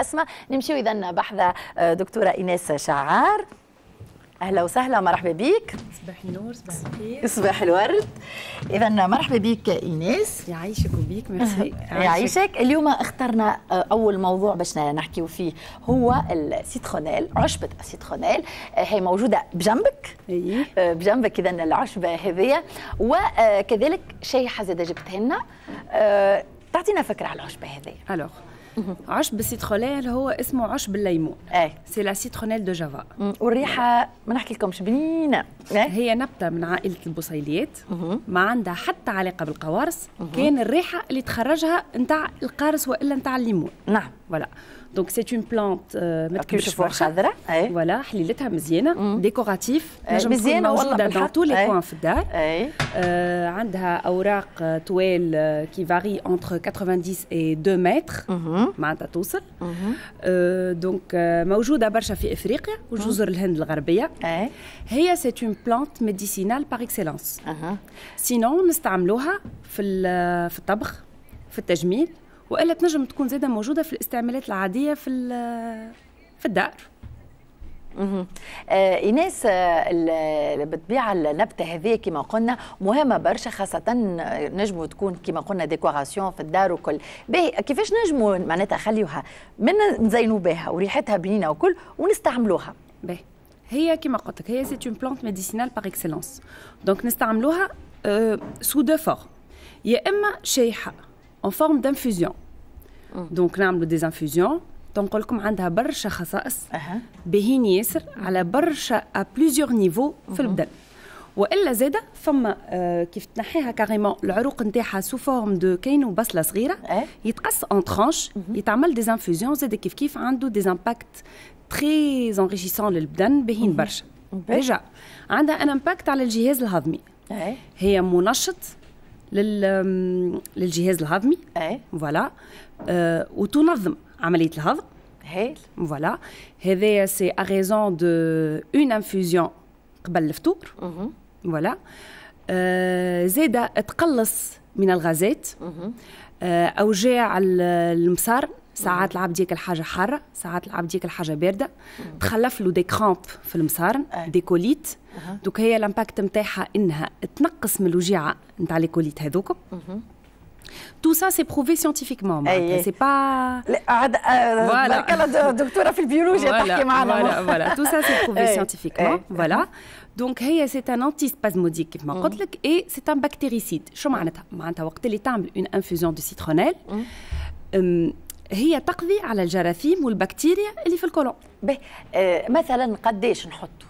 اسمى نمشيو بحذا دكتورة ايناس شعار. أهلا وسهلا مرحبا بك. صباح النور صباح الخير. صباح الورد. اذا مرحبا بك ايناس يعيشك وبيك ميرسي. يعيشك. اليوم اخترنا أول موضوع باش نحكيو فيه هو ال citronnelle عشبة ال citronnelle. هي موجودة بجنبك. اي بجنبك اذا العشبة هذه. وكذلك شيحه زاد جبتها لنا تعطينا فكرة على العشبة هذه. alors عشب ال citronnelle هو اسمه عشب الليمون. اي c'est la citronnelle de Java والريحة ما نحكي لكمش بنينة. هي نبتة من عائلة البصيليات ما عندها حتى علاقة بالقوارص. كان الريحة اللي تخرجها نتاع القارص وإلا نتاع الليمون. نعم. voilà. Donc c'est une plante ما تكبرش خضراء اي voilà حليلتها مزيانه décorative مزيانة voilà dans tous les أي. coins في الدار اي عندها اوراق طوال qui varient entre 90 et 2 متر. معناتها توصل donc موجوده برشا في افريقيا وجزر الهند الغربيه اي هي c'est une plante médicinale par excellence sinon نستعملوها في في الطبخ في التجميل والا تنجم تكون زاده موجودة في الاستعمالات العادية في ال- في الدار. آه إيناس آه، ال- اللي بتبيع النبته هذه كما قلنا مهمة برشا خاصة آه، نجموا تكون كما قلنا décoration في الدار وكل. باهي كيفاش نجموا معناتها نخليوها من نزينوا بها وريحتها بنينة وكل ونستعملوها. باهي. هي كما قلت لك هي c'est une plante médicinale par excellence donc نستعملوها sous deux formes يا إما شايحة en forme d'infusion. donc نعملوا des infusions تنقول لكم عندها برشا خصائص أها. باهين ياسر على برشا à plusieurs niveaux في البدن. وإلا زادة فما آه كيف تنحيها carrément العروق نتاعها sous forme de canne وبصلة صغيرة. إيه. يتقص en tranches يتعمل des infusions زادة كيف كيف عنده des impacts très enrichissants للبدن باهين برشا. déjà عندها un impact على الجهاز الهضمي. اي هي منشط للجهاز الهضمي. اي voilà. آه وتنظم عملية الهضم. هايل voilà. هذايا c'est à raison d'une infusion قبل الفطور. voilà. آه زاده تقلص من الغازات. آه اوجاع ال- المصار ساعات العبد ياكل حاجة حارة ساعات العبد ياكل حاجة باردة تخلف له des crampes في المصارن أي. des colites. Donc هي ال impact نتاعها إنها تنقص من الوجيعة نتاع les colites c'est prouvé scientifiquement أي. c'est pas là عاد آه، voilà. بارك الله دكتورة في البيولوجيا تحكي معنا voilà, voilà. Tout ça, c'est prouvé scientifiquement. Voilà. Donc, هي c'est un antispasmodique كيف ما قلت لك et c'est un bactéricide. شو معناتها؟ معناتها وقت اللي تعمل une infusion de citronnelle أم، هي تقضي على الجراثيم والبكتيريا اللي في الكولون. به آه مثلا قديش نحطوا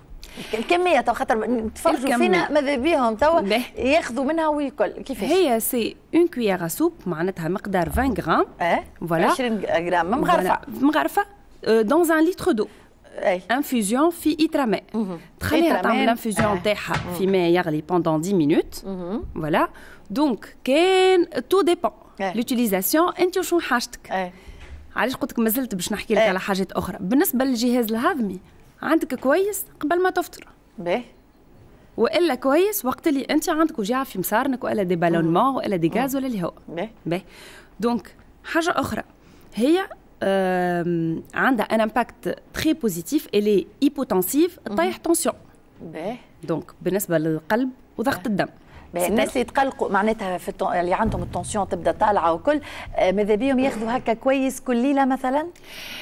الكمية تو خاطر تفرجوا الكمية. فينا ماذا بيهم توا. ياخذوا منها ويكل كيفاش؟ هي c'est une cuillère à soupe معناتها مقدار 20 غرام. آه voilà 20 غرام مغرفة. مغرفة dans un litre d'infusion في ايترا ماء تخليها تعمل ماء. ال infusion آه. نتاعها في ماء يغلي pendant 10 minutes voilà donc كان tout dépend. L'utilisation انت وشو حاجتك؟ علاش قلت لك مازلت باش نحكي لك آه. على حاجات أخرى؟ بالنسبة للجهاز الهضمي عندك كويس قبل ما تفطر. به وإلا كويس وقت اللي أنت عندك وجيعه في مصارنك وإلا des ballonnements وإلا des gaz ولا اللي هو باهي. donc حاجة أخرى هي عندها un impact très positif, elle est hypotensive طيح tension به donc بالنسبة للقلب وضغط الدم. الناس اللي يتقلقوا معناتها في التو... اللي عندهم ال tension تبدا طالعة وكل آه، ماذا بيهم؟ ياخذوا هكا كويس كل ليلة مثلا؟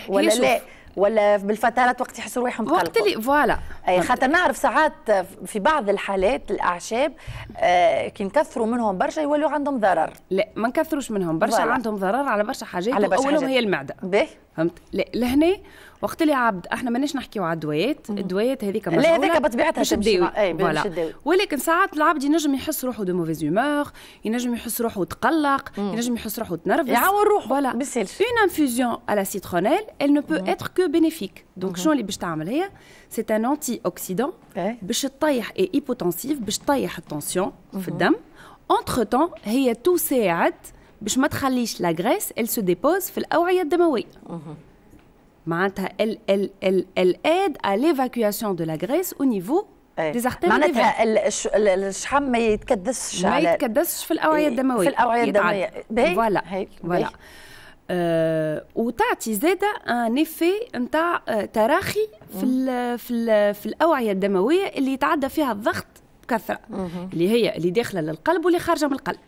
ولا. لا؟ ولا بالفترات وقت يحسوا روحهم وقت تقلقوا اللي voilà. أي خاطر نعرف ساعات في بعض الحالات الأعشاب آه، كي نكثروا منهم برشا يولوا عندهم ضرر. لا ما نكثروش منهم برشا. عندهم ضرر على برشا حاجات على برشا حاجات. هي المعدة. به. فهمت؟ لا لهنا وقت اللي عبد إحنا ماناش نحكيو على الدويات. الدويات هذيك لا، هذيك بطبيعتها تمشي. تداوي voilà. تداوي. ولكن ساعات العبد ينجم يحس روحه de mauvaise humeur ينجم يحس روحه تقلق ينجم يحس روحه تنرفز. يعاون روحه، voilà. une infusion à la citronnelle elle ne peut être que bénéfique. donc شنو اللي باش تعمل هي؟ c'est un antioxydant إيه. باش تطيح elle est hypotensive باش تطيح ال tension في الدم. entre-temps هي تساعد باش ما تخليش la graisse se dépose في الأوعية الدموية. معناتها ال ال ال la graisse au niveau إيه. des artères et des veines. معناتها ال- الش- ال- الشحم ما يتكدسش ما يتكدسش في الاوعيه الدمويه في. الدموية. باهي، voilà voilà وتعطي زاده un effet نتاع تراخي في ال في ال في الاوعيه الدمويه اللي يتعدى فيها الضغط بكثره اللي هي اللي داخلة للقلب واللي خارجة من القلب.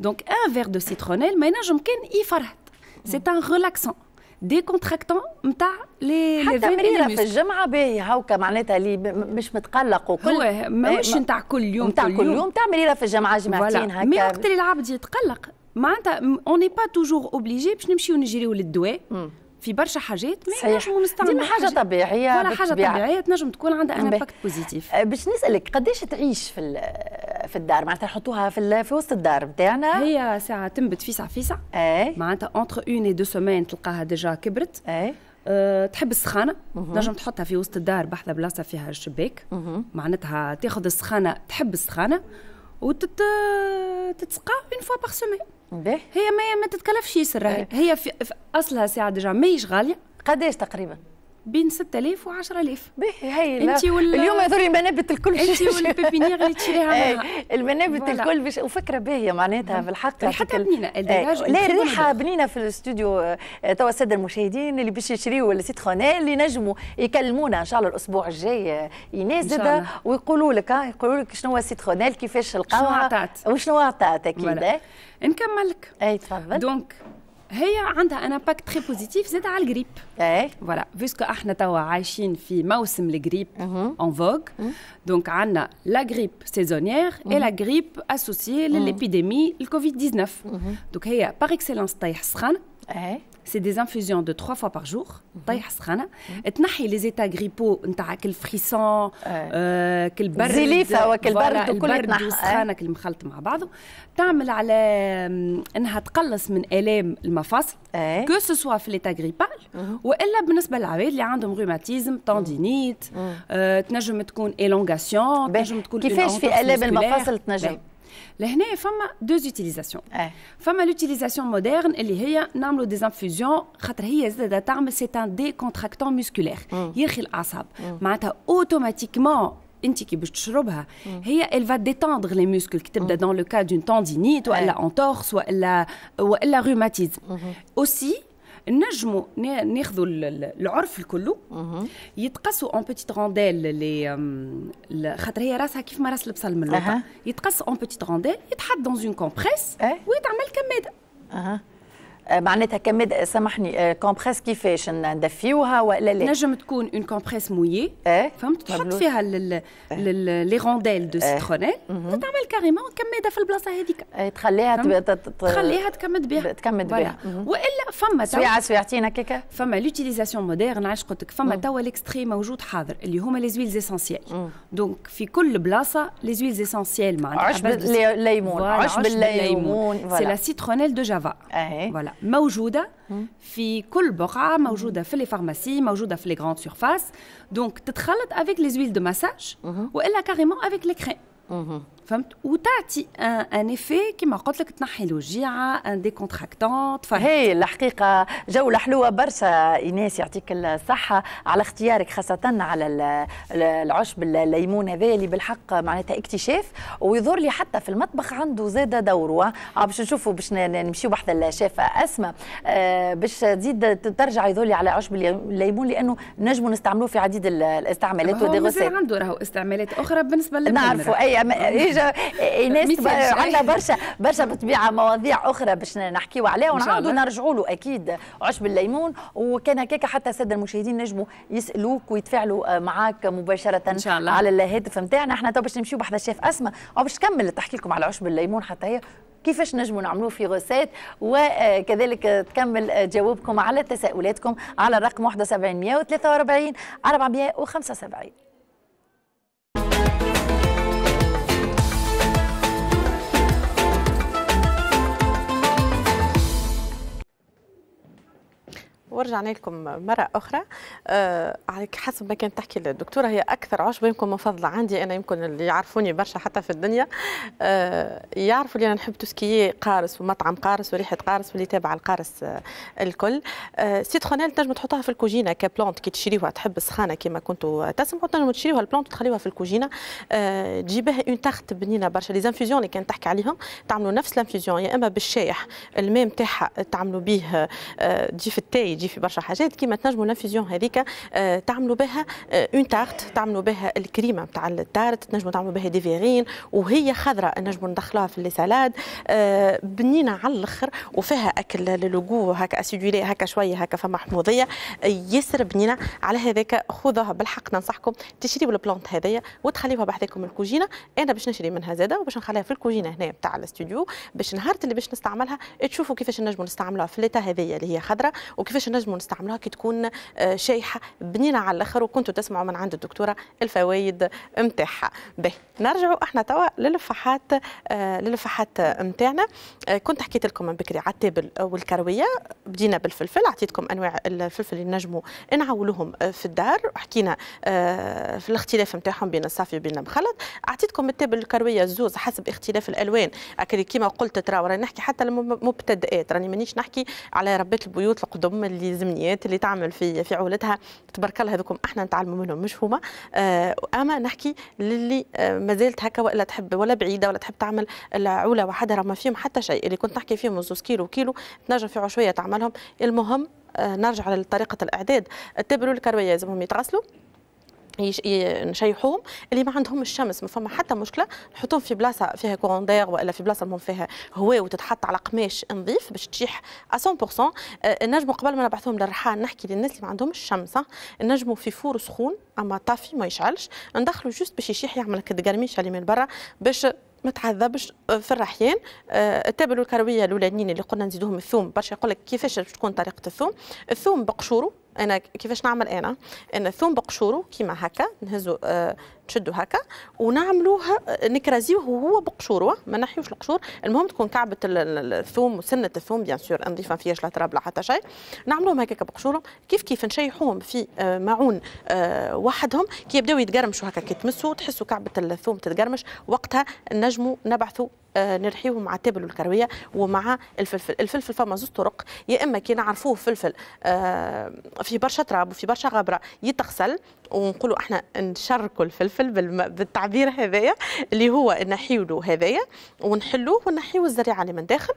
donc un verre de citronnelle ما ينجم كان يفرهد c'est un relaxant décontractant نتاع لي حتى مريره في الجمعة باهي هاوكا معناتها اللي مش متقلق وكل هو ماهوش نتاع كل يوم نتاع كل يوم. نتاع مريره في الجمعة جمعتين هكا. mais وقت اللي العبد يتقلق. معناتها on n'est pas toujours obligé باش نمشيو نجريو للدواء. في برشا حاجات ما نجموا نستعملوا حاجة طبيعية ولا حاجة طبيعية تنجم تكون عندها impact positif باش نسألك قداش تعيش في في الدار معناتها نحطوها في في وسط الدار نتاعنا هي ساعة تنبت فيسع فيسع اي معناتها entre une et deux semaines تلقاها déjà كبرت. اي أه تحب السخانة؟ تنجم تحطها في وسط الدار بحذا بلاصة فيها الشباك. معناتها تاخذ السخانة تحب السخانة وتتسقى une fois par semaine هي ما ما تتكلفش ياسر هي في, في أصلها ساعة déjà ماهيش غالية. قداش تقريبا؟ بين 6000 و 10000 باهي هي انت وال... اليوم هذول المنابت الكل انت والبيبينيير اللي تشريها معها. المنابت الكل بش... وفكرة باهية معناتها في الحق. ريحتها بنينة الدجاج لا الريحه بنينة. في الاستوديو آه، توا السادة المشاهدين اللي باش يشريوا ال citronnelle اللي نجموا يكلمونا. إن شاء الله الأسبوع الجاي يناسب. ويقولوا لك آه، يقولوا لك شنو هو ال citronnelle كيفاش القهوه وشنو عطات أكيد نكمل لك. إي تفضل. donc هي عندها un impact très positif زاد على الجريب اي voilà parce que إحنا توا عايشين في موسم ال grippe en vogue donc عندنا la grippe saisonnière اي la grippe associée لل épidémie الكوفيد 19 donc هي par excellence طيح السخانه c'est des infusions deux 3 fois par jour طيح سخانه تنحي لي زيتا غريبو نتاع كل فريسون آه كل برد زليفه وكل برد وكل البرد والسخانه كل مخلط مع بعضه تعمل على انها تقلص من الام المفاصل كو سو سوا في ليتا غريبال والا بالنسبة للعباد اللي عندهم روماتيزم تاندينيت آه تنجم تكون الونغاسيون تنجم تكون كيفاش في الام المفاصل تنجم لهنا فما دوز يوتيليزاسيون فما l'utilisation moderne اللي هي نعملوا des infusions خاطر هي زاده تعمل c'est un décontractant musculaire يرخي الاعصاب معناتها automatiquement انت كي باش تشربها هي elle va détendre les muscles كي تبدا dans le cas d'une tendinite والا entorse والا والا روماتيزم aussi نجموا ناخذوا العرف الكله يتقصوا en petites rondelles اللي خاطر هي راسها كيف ما راس البصل من اللوطه يتقص en petites rondelles يتحط dans une compresse ويتعمل كمادة. معناتها كمد سامحني compresse كيفاش ندفيوها ولا لا؟ نجم تكون une compresse mouillée آه فهمت؟ تحط فيها les rondelles de citronnelle وتعمل carrément كماده في البلاصة هذيك؟ تخليها تخليها تكمد بها. تكمد بها. وإلا فما سويعة سويعتين هكيكا فما l'utilisation moderne عايش قلت لك فما توا ال extrait موجود حاضر اللي هما les huiles essentielles donc في كل بلاصة les huiles essentielles معناتها عشب الليمون عشب الليمون c'est la citronnelle de Java voilà. موجودة في كل بقعة موجودة في les pharmacies موجودة في les grandes surfaces donc تتخلط avec les huiles de massage والا carrément avec les crèmes فهمت؟ وتعطي un effet كيما قلت لك تنحي الوجيعه un décontractant تفرح هي الحقيقة جوله حلوة برشا. إيناس يعطيك الصحة على اختيارك خاصة على العشب الليمون هذا اللي بالحق معناتها اكتشاف. ويظهر لي حتى في المطبخ عنده زاد دوره آه باش نشوفوا باش نمشيو بحذا الشيف اسماء آه باش تزيد ترجع يظهر لي على عشب الليمون لأنه نجموا نستعملوه في عديد الاستعمالات ودي عنده راهو استعمالات أخرى بالنسبة للمرأة نعرفوا. أي ايناس عندنا برشا برشا بالطبيعه مواضيع أخرى باش نحكيو عليها ونعاودوا نرجعوا له أكيد عشب الليمون. وكان هكاك حتى السادة المشاهدين نجموا يسألوك ويتفاعلوا معاك مباشرة إن شاء الله. على الهاتف نتاعنا إحنا تو باش نمشيو بحذا الشيف أسماء. وباش تكمل تحكي لكم على عشب الليمون حتى هي. كيفاش نجموا نعملوه في غسات وكذلك تكمل جوابكم على تساؤلاتكم على الرقم 71 143 475 ورجعنا لكم مرة أخرى. آه حسب ما كانت تحكي الدكتورة هي أكثر عشبة يمكن مفضلة عندي أنا يمكن اللي يعرفوني برشا حتى في الدنيا. آه يعرفوا اللي أنا نحب tout ce qui est قارص ومطعم قارص وريحة قارص واللي تابع القارص آه الكل. آه citronnelle تنجم تحطها في الكوجينة ك plante كي تشريوها تحب السخانة كما كنتوا تسمعوا تنجموا تشريوها ال plante وتخليوها في الكوجينة. آه تجيبها en tarte بنينة برشا les infusions اللي كانت تحكي عليهم تعملوا نفس ال infusion يا إما بالشايح الماء نتاعها تعملوا به آه تجي في التاي يجي في برشا حاجات كيما تنجموا ال infusion هذيك آه، تعملوا بها en آه، tarte تعملوا بها الكريمة نتاع ال tarte تنجموا تعملوا بها des verrines وهي خضراء نجموا ندخلوها في les salades آه، بنينة على الأخر وفيها أكل le goût هكا acidulé هكا شوية هكا فما حموضية ياسر بنينة على هذاك خذوها بالحق ننصحكم تشريوا ال plante هذيا وتخليوها بحذاكم الكوجينة أنا باش نشري منها زادة وباش نخليها في الكوجينة هنا نتاع الاستوديو باش نهار اللي باش نستعملها تشوفوا كيفاش نجموا نستعملوها في ال état هذيا اللي هي خضراء وكيفاش نجموا نستعملوها كي تكون آه، شايحه بنينة على الآخر وكنتوا تسمعوا من عند الدكتورة الفوائد نتاعها به نرجعوا إحنا توا للفحات آه، للفحات نتاعنا آه، كنت حكيت لكم من بكري على التابل والكروية. بدينا بالفلفل اعطيتكم أنواع الفلفل اللي نجموا نعولوهم في الدار وحكينا في الاختلاف نتاعهم بين الصافي وبين المخلط. اعطيتكم التابل الكرويه الزوز حسب اختلاف الألوان. كما قلت ترى نحكي حتى المبتدئات راني مانيش نحكي على ربات البيوت القدم اللي زمنيات اللي تعمل في في عولتها. تبارك الله هذوكم إحنا نتعلموا منهم مش هما. آه أما نحكي للي آه ما زالت هكا والا تحب ولا بعيدة ولا تحب تعمل العولة وحدها راه ما فيهم حتى شيء. اللي كنت نحكي فيهم نص كيلو كيلو تنجم في عشويه تعملهم. المهم آه نرجع لطريقة الإعداد. التبل والكروية لازمهم يتغسلوا. نشيحوهم اللي ما عندهم الشمس ما فما حتى مشكلة. نحطوهم في بلاصة فيها كوروندير وإلا في بلاصة المهم فيها هواء وتتحط على قماش نظيف باش تشيح 100% آه، نجموا قبل ما نبعثوهم للرحال نحكي للناس اللي ما عندهمش الشمس نجموا في four سخون أما طافي ما يشعلش. ندخلوا juste باش يشيح يعمل كد قرميش اللي من برا باش ما تعذبش آه، في الرحيان آه، التابل الكروية الأولانيين اللي قلنا نزيدوهم الثوم برشا يقول لك كيفاش تكون طريقة الثوم. الثوم بقشوره أنا كيفاش نعمل أنا؟ أنا الثوم بقشوره كيما هكا نهزو آه تشدوا هكا ونعملوها نكرازيوه وهو بقشوره ما نحيوش القشور. المهم تكون كعبة الثوم وسنة الثوم bien sûr نضيف ما فيهاش لا تراب لا حتى شيء نعملوهم هكاك بقشورهم كيف كيف نشيحوهم في آه، معون آه، وحدهم كي يبداو يتقرمشوا هكا كي تمسوا تحسوا كعبة الثوم تتقرمش. وقتها نجموا نبعثوا آه، نرحيوه مع التابل والكرويه ومع الفلفل. الفلفل فما زوج طرق. يا إما كي نعرفوه فلفل في برشا تراب وفي برشا غبره يتغسل ونقولوا إحنا نشركوا الفلفل بالتعبير هذايا اللي هو نحيولو هذايا ونحلوه ونحيو الزريعة اللي من داخل.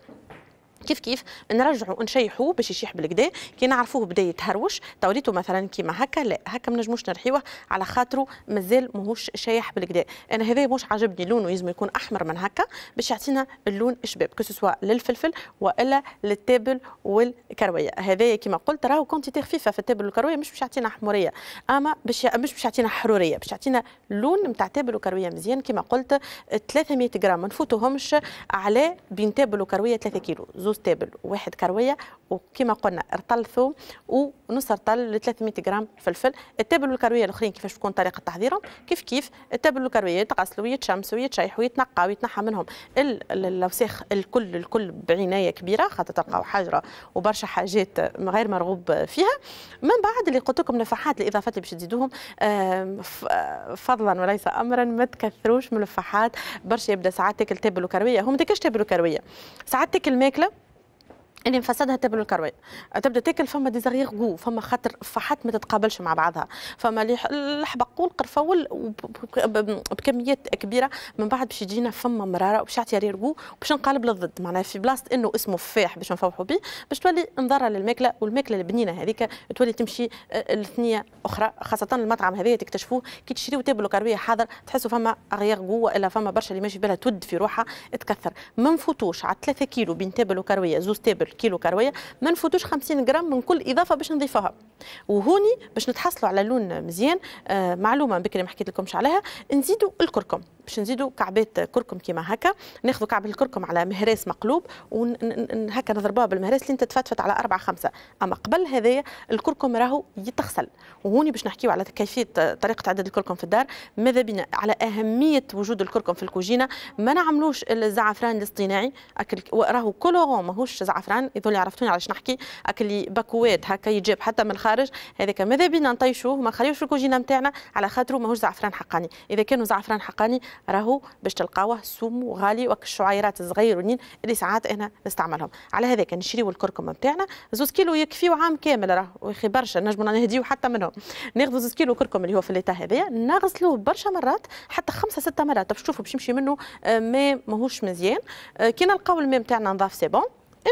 كيف كيف نرجعوا نشيحوه باش يشيح بالكدا. كي نعرفوه بدا يتهروش توريتو مثلا كيما هكا لا هكا ما نجموش نرحيوه على خاطره مازال ماهوش شايح بالكدا. أنا هذا مش عاجبني لونه يلزم يكون أحمر من هكا باش يعطينا اللون شباب que ce soit للفلفل وإلا للتابل والكروية. هذايا كيما قلت راهو quantité خفيفة في التابل والكروية مش باش يعطينا حمورية. أما باش مش باش يعطينا حرورية باش يعطينا لون نتاع تابل وكرويه مزيان. كيما قلت 300 غرام ما نفوتوهمش على بين تابل وكرويه 3 كيلو. زوز تابل وواحد كروية وكما قلنا رطل ثوم ونص رطل ل 300 غرام فلفل. التابل والكروية الأخرين كيفاش تكون طريقة تحضيرهم؟ كيف كيف؟ التابل والكروية يتغسلوا ويتشمسوا ويتشيحوا ويتنقى ويتنحى منهم. الاوساخ الكل الكل بعناية كبيرة خاطر تلقاو حجره وبرشا حاجات غير مرغوب فيها. من بعد اللي قلت لكم نفحات الإضافات اللي باش تزيدوهم فضلا وليس امرا ما تكثروش من الفحات برشا يبدأ ساعات تاكل تابل وكروية. هم ما تاكلش تابل وكروية. ساعات تاكل ماكلة اللي مفسدها تبل الكرويه تبدأ تأكل فما des aigreurs فما خاطر فحات ما تتقابلش مع بعضها. فما الحبق والقرفول بكميات كبيرة. من بعد باش يجينا فما مرارة وباش يعطي arrière-goût باش نقلب للضد. معناها في بلاصة إنه اسمه فاح باش نفوحوا به باش تولي نضره للماكلة والماكلة البنينه هذيك تولي تمشي لثنية آه، أخرى. خاصة المطعم هذايا تكتشفوه. كي تشريو تابل وكروية حاضر تحسوا فما غيغو والا فما برشا اللي ماشي بالها تود في روحها تكثر. ما نفوتوش على 3 كيلو بين تابل وكرويه زوز تابل كيلو كروية ما نفوتوش 50 غرام من كل إضافة باش نضيفوها. وهوني باش نتحصلوا على لون مزيان. آه معلومة بكري ما حكيت لكمش عليها. نزيدوا الكركم. باش نزيدوا كعبات كركم كيما هكا. ناخذوا كعب الكركم على مهراس مقلوب وهكا نضربوها بالمهراس لين تتفتفت على أربعة خمسة. أما قبل هذايا الكركم راهو يتغسل. وهوني باش نحكيو على كيفية طريقة عدد الكركم في الدار. ماذا بينا؟ على أهمية وجود الكركم في الكوجينة. ما نعملوش الزعفران الاصطناعي. أكل راهو كولورون ماهوش زعفران. يظل عرفتوني علاش نحكي. أكل باكوات هكا يجيب حتى من الخارج. هذاك ماذا بينا؟ نطيشوه. ما نخليوش في الكوجينة نتاعنا على خاطره ماهوش زعفران حقاني. إذا كانوا زعفران حقاني راهو باش تلقاوه سومه غالي وك الشعيرات الصغيرين اللي ساعات أنا نستعملهم. على هذاك نشريو الكركم نتاعنا زوز كيلو يكفيو عام كامل راه يخي برشا نجمو نهديو حتى منهم. ناخذ زوز كيلو كركم اللي هو في ال état هذايا نغسلوه برشا مرات حتى خمسة ستة مرات. باش تشوفوا باش يمشي منه آه، ماء ماهوش مزيان. آه، كي نلقاو الماء نتاعنا نضاف c'est bon.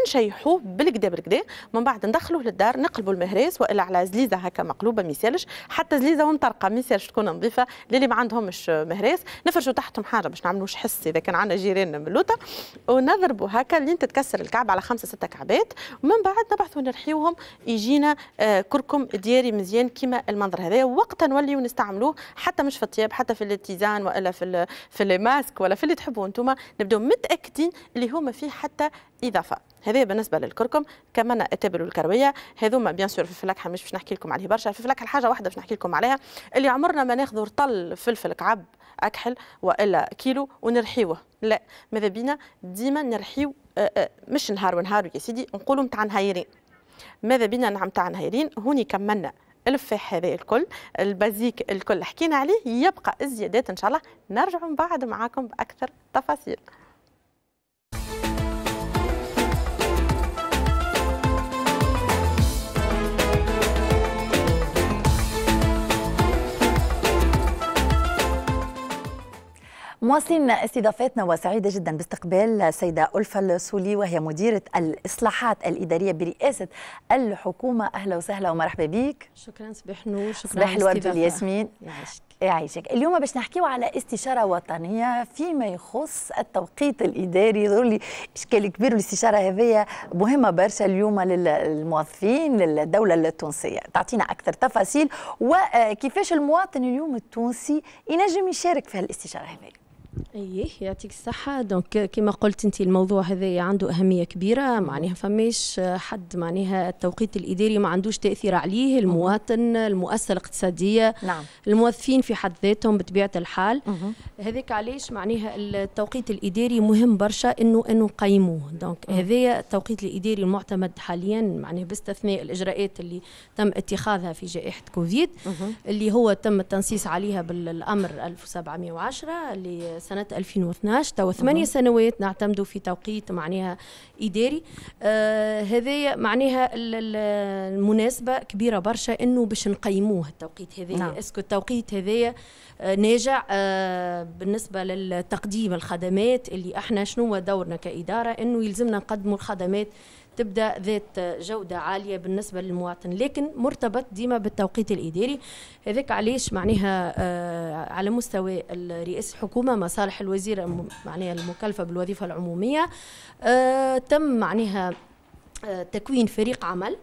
نشيحوه بالكدا بالكدا. من بعد ندخلوه للدار نقلبوا المهراس وإلا على زليزة هكا مقلوبة ما يسالش حتى زليزة ونطرقه ما يسالش تكون نظيفة. للي ما عندهمش مهراس نفرشوا تحتهم حاجة باش نعملوش حس إذا كان عندنا جيران ملوطه ونضربوا هكا لين تتكسر الكعب على خمسة ستة كعبات. ومن بعد نبعثوا نرحيوهم. يجينا آه كركم دياري مزيان كيما المنظر هذا وقتها نوليو نستعملوه. حتى مش في الطياب حتى في ال tisane وإلا في في الماسك ولا في اللي تحبوه أنتم نبدأو متأكدين اللي هو ما فيه حتى إضافة. هذه بالنسبة للكركم كمان التبل والكرويه هذوما bien sûr في الفلاكه مش باش نحكي لكم عليه برشا. في الفلاكه حاجة واحدة باش نحكي لكم عليها اللي عمرنا ما ناخذ رطل فلفل كعب أكحل وإلا كيلو ونرحيوه. لا ماذا بينا؟ ديما نرحيو آه، آه، مش نهار ونهار يا سيدي نقولوا نتاع نهايرين. ماذا بينا نعم تاع نهايرين؟ هوني كملنا الفاح هذا الكل البازيك الكل حكينا عليه يبقى الزيادات إن شاء الله. نرجع من بعد معاكم بأكثر تفاصيل. مواصلين استضافتنا وسعيدة جدا باستقبال السيدة ألفا السولي وهي مديرة الإصلاحات الإدارية برئاسة الحكومة. أهلا وسهلا ومرحبا بك. شكرا صباح نور شكرا صباح الورد والياسمين يعيشك. يعيشك. اليوم باش نحكيو على استشارة وطنية فيما يخص التوقيت الإداري. يظهر لي إشكال كبير والاستشارة هذه مهمة برشا اليوم للموظفين للدولة التونسية. تعطينا أكثر تفاصيل وكيفاش المواطن اليوم التونسي ينجم يشارك في هالاستشارة هذه؟ إيه يعطيك الصحة. donc كما قلت أنت الموضوع هذا عنده أهمية كبيرة. معناها فماش حد معناها التوقيت الإداري ما عندوش تأثير عليه. المواطن المؤسسة الاقتصادية نعم. الموظفين في حد ذاتهم بطبيعة الحال. هذاك علاش معناها التوقيت الإداري مهم برشا انه إنه نقيموه. donc هذايا التوقيت الإداري المعتمد حاليا معناها باستثناء الإجراءات اللي تم اتخاذها في جائحة كوفيد. اللي هو تم التنصيص عليها بالأمر 1710 اللي سنة 2012 توا ثمانية سنوات نعتمدوا في توقيت معناها إداري. آه هذايا معناها المناسبة كبيرة برشا إنه باش نقيموه التوقيت هذايا. نعم. إسكو التوقيت هذايا آه ناجع آه بالنسبة للتقديم الخدمات اللي إحنا شنو دورنا كإدارة إنه يلزمنا نقدموا الخدمات تبدأ ذات جودة عالية بالنسبة للمواطن لكن مرتبط ديما بالتوقيت الإداري. هذاك علاش معناها آه على مستوى رئاسه الحكومة مصالح الوزير معناها المكلفة بالوظيفة العمومية آه تم معناها آه تكوين فريق عمل.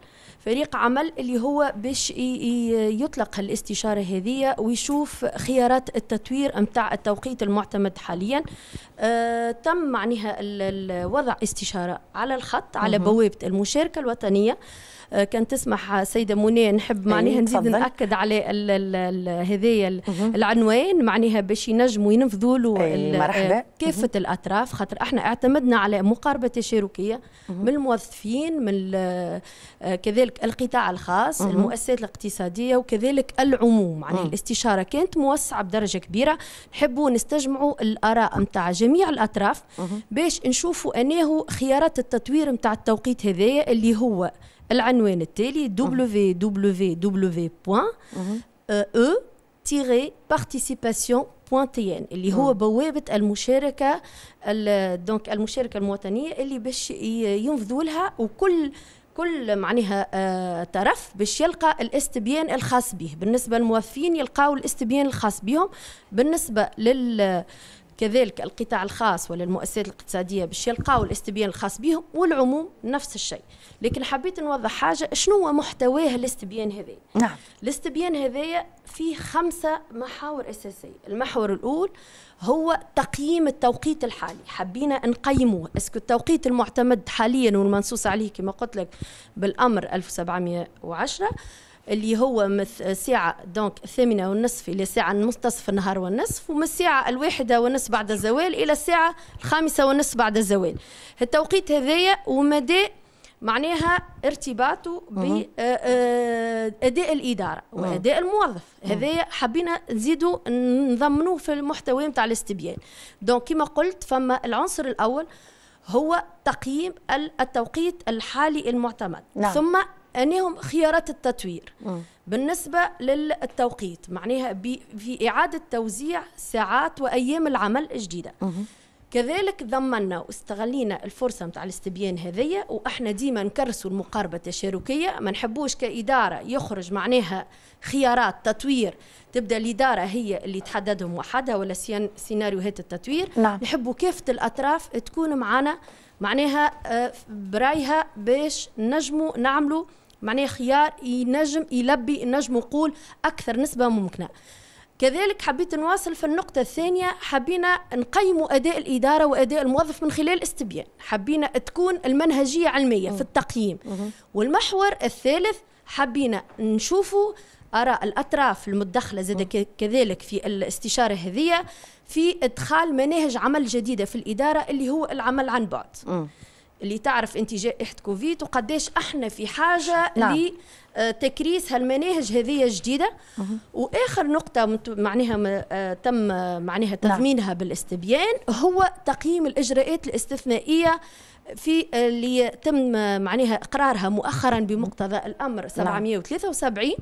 فريق عمل اللي هو باش يطلق الاستشاره هذه ويشوف خيارات التطوير نتاع التوقيت المعتمد حاليا. آه تم معناها وضع استشارة على الخط على بوابة المشاركة الوطنية. آه، كان تسمح سيدة منى نحب معناها نزيد نأكد على هذايا العنوان معناها باش ينجموا ينفذوا له آه، كافة الأطراف خاطر إحنا اعتمدنا على مقاربة تشاركية من الموظفين من آه، كذلك القطاع الخاص المؤسسات الاقتصادية وكذلك العموم. معناها الاستشارة كانت موسعة بدرجة كبيرة. نحبوا نستجمعوا الآراء نتاع جميع الأطراف باش نشوفوا أنه خيارات التطوير نتاع التوقيت هذايا اللي هو العنوان التالي www.e-participation.tn اللي هو بوابة المشاركة دونك المشاركة المواطنية اللي باش ينفذوا لها وكل كل معناها آه طرف باش يلقى الاستبيان الخاص به بالنسبة للموظفين يلقاو الاستبيان الخاص بهم بالنسبة لل كذلك القطاع الخاص ولا المؤسسات الاقتصادية باش يلقاو الاستبيان الخاص بهم والعموم نفس الشيء. لكن حبيت نوضح حاجة شنو هو محتواه الاستبيان هذا نعم. الاستبيان هذايا فيه خمسة محاور أساسية. المحور الأول هو تقييم التوقيت الحالي. حبينا نقيموه. اسكو التوقيت المعتمد حاليا والمنصوص عليه كما قلت لك بالأمر 1710 اللي هو من الساعة donc الثامنة والنصف إلى الساعة منتصف النهار والنصف ومن الساعة الواحدة والنصف بعد الزوال إلى الساعة الخامسة والنصف بعد الزوال. التوقيت هذايا ومدى معناها ارتباطه بأداء آه، الإدارة وأداء الموظف. هذا حبينا نزيدوا نضمنوه في المحتوى نتاع الاستبيان. donc كما قلت فما العنصر الأول هو تقييم التوقيت الحالي المعتمد. نعم. ثم أنهم خيارات التطوير. بالنسبة للتوقيت معناها في إعادة توزيع ساعات وأيام العمل الجديدة. كذلك ضمنا واستغلينا الفرصة نتاع الاستبيان هذيا وإحنا ديما نكرسوا المقاربة التشاركية ما نحبوش كإدارة يخرج معناها خيارات تطوير تبدأ الإدارة هي اللي تحددهم وحدها ولا سيناريوهات التطوير نعم. نحبوا كافة الأطراف تكون معنا معناها آه، برايها باش نجموا نعملوا معناها خيار ينجم يلبي نجم نقول أكثر نسبة ممكنة. كذلك حبيت نواصل في النقطة الثانية حبينا نقيموا أداء الإدارة وأداء الموظف من خلال استبيان. حبينا تكون المنهجية علمية في التقييم. والمحور الثالث حبينا نشوفوا آراء الأطراف المدخلة زاد كذلك في الاستشارة هذه في إدخال مناهج عمل جديدة في الإدارة اللي هو العمل عن بعد. اللي تعرف انت جائحه كوفيد وقداش إحنا في حاجة نعم. لتكريس هالمناهج هذه جديدة وآخر نقطة معناها آه، تم معناها نعم. تضمينها نعم. بالاستبيان هو تقييم الإجراءات الاستثنائية في اللي يتم معناها إقرارها مؤخرا بمقتضى الأمر 773 نعم.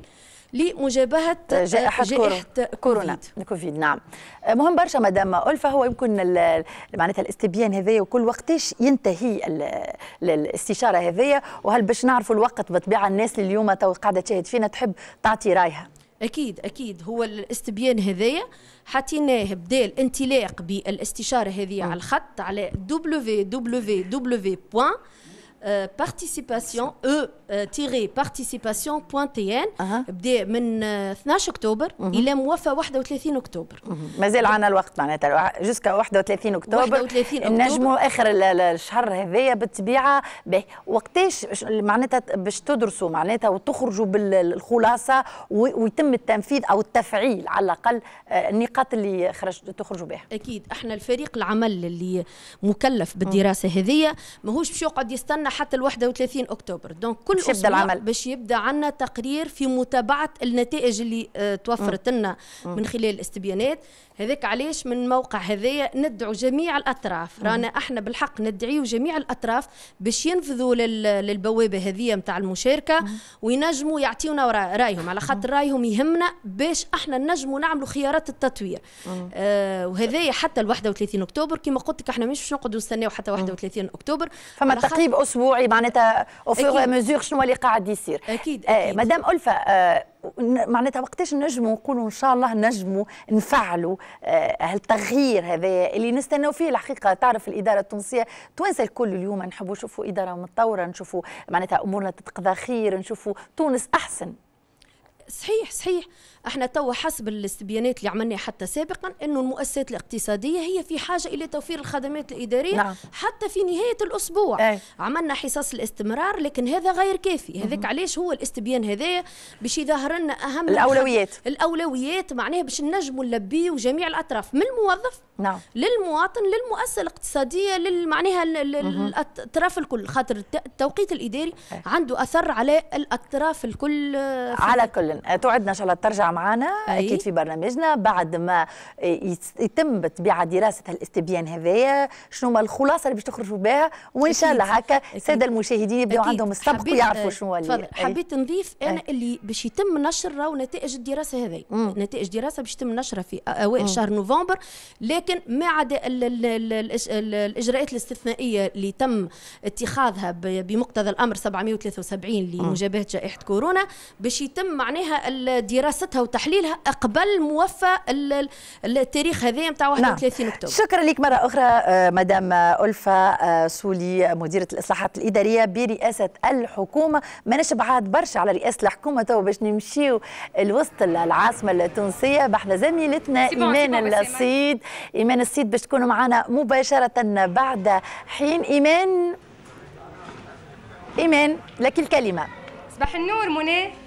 لمجابهة جائحة, جائحة كورونا كوفيد. نعم. مهم برشا مدام ألفا هو يمكن معناتها الاستبيان هذايا وكل وقتاش ينتهي الاستشارة هذايا؟ وهل باش نعرفوا الوقت بطبيعة الناس اللي اليوم تو قاعدة تشاهد فينا تحب تعطي رأيها؟ أكيد أكيد. هو الاستبيان هذايا حطيناه بدا الانطلاق بالاستشارة هذه على الخط على www بارتيسيباسيون بدا من 12 أكتوبر إلى موفى 31 أكتوبر. مازال عندنا الوقت معناتها. جوسكا 31 أكتوبر. 31 أكتوبر. نجموا آخر الشهر هذايا بالطبيعة. وقتاش معناتها باش تدرسوا معناتها وتخرجوا بالخلاصة ويتم التنفيذ أو التفعيل على الأقل النقاط اللي خرج تخرجوا بها. أكيد. إحنا الفريق العمل اللي مكلف بالدراسة هذه ماهوش باش يقعد يستنى حتى ال 31 أكتوبر. دونك كل باش يبدا العمل. باش يبدا عندنا تقرير في متابعة النتائج اللي آه توفرت لنا من خلال الاستبيانات. هذاك علاش من الموقع هذايا ندعو جميع الأطراف. رانا إحنا بالحق ندعيو جميع الأطراف باش ينفذوا للبوابة هذه نتاع المشاركة وينجموا يعطيونا رأيهم. على خاطر رأيهم يهمنا باش إحنا نجموا نعملوا خيارات التطوير. آه وهذايا حتى ال 31 أكتوبر كما قلت لك إحنا مش باش نقعدوا نستناو حتى 31 أكتوبر. فما تقريب أسبوعي معناتها أو مزور شنو اللي قاعد يصير. أكيد, أكيد. آه مدام ألفا آه معناتها وقتاش نجموا نقولوا إن شاء الله نجموا نفعلوا آه هالتغيير هذا اللي نستناو فيه الحقيقة. تعرف الإدارة التونسية توانسه الكل اليوم نحبوا نشوفوا إدارة متطورة نشوفوا معناتها أمورنا تتقضى خير نشوفوا تونس أحسن. صحيح صحيح. إحنا توا حسب الاستبيانات اللي عملناها حتى سابقا إنه المؤسسات الاقتصادية هي في حاجة إلى توفير الخدمات الإدارية نعم. حتى في نهاية الأسبوع. أي. عملنا حصص الاستمرار لكن هذا غير كافي. هذاك علاش هو الاستبيان هذايا باش يظهر لنا أهم الأولويات. الأولويات معناها باش نجموا نلبيو جميع الأطراف من الموظف نعم. للمواطن للمؤسسة الاقتصادية معناها الأطراف الكل خاطر التوقيت الإداري أي. عنده أثر على الأطراف الكل على كل. توعدنا إن شاء الله ترجع معنا أكيد في برنامجنا بعد ما يتم بطبيعه دراسة الاستبيان هذايا. شنو ما الخلاصة اللي باش تخرجوا بها؟ وإن شاء الله هكا الساده المشاهدين يبداو عندهم السبق ويعرفوا شنو اللي حبيت نضيف أنا أي. اللي باش يتم نشر راهو نتائج الدراسة هذه نتائج دراسة باش يتم نشرها في أوائل. شهر نوفمبر. لكن ما عدا الإجراءات الاستثنائية اللي تم اتخاذها بمقتضى الأمر 773 لمجابهة جائحة كورونا باش يتم معناها دراستها وتحليلها قبل موفى التاريخ هذا نتاع 31 نعم. أكتوبر. شكرا لك. مرة أخرى آه، مدام ألفا آه، سولي مديرة الإصلاحات الإدارية برئاسة الحكومة. ما بعاد برشا على رئاسة الحكومة تو باش نمشيو الوسط العاصمة التونسية. بحذا زميلتنا إيمان السيد إيمان السيد باش تكونوا معنا مباشرة بعد حين. إيمان إيمان لك الكلمة. صباح النور منى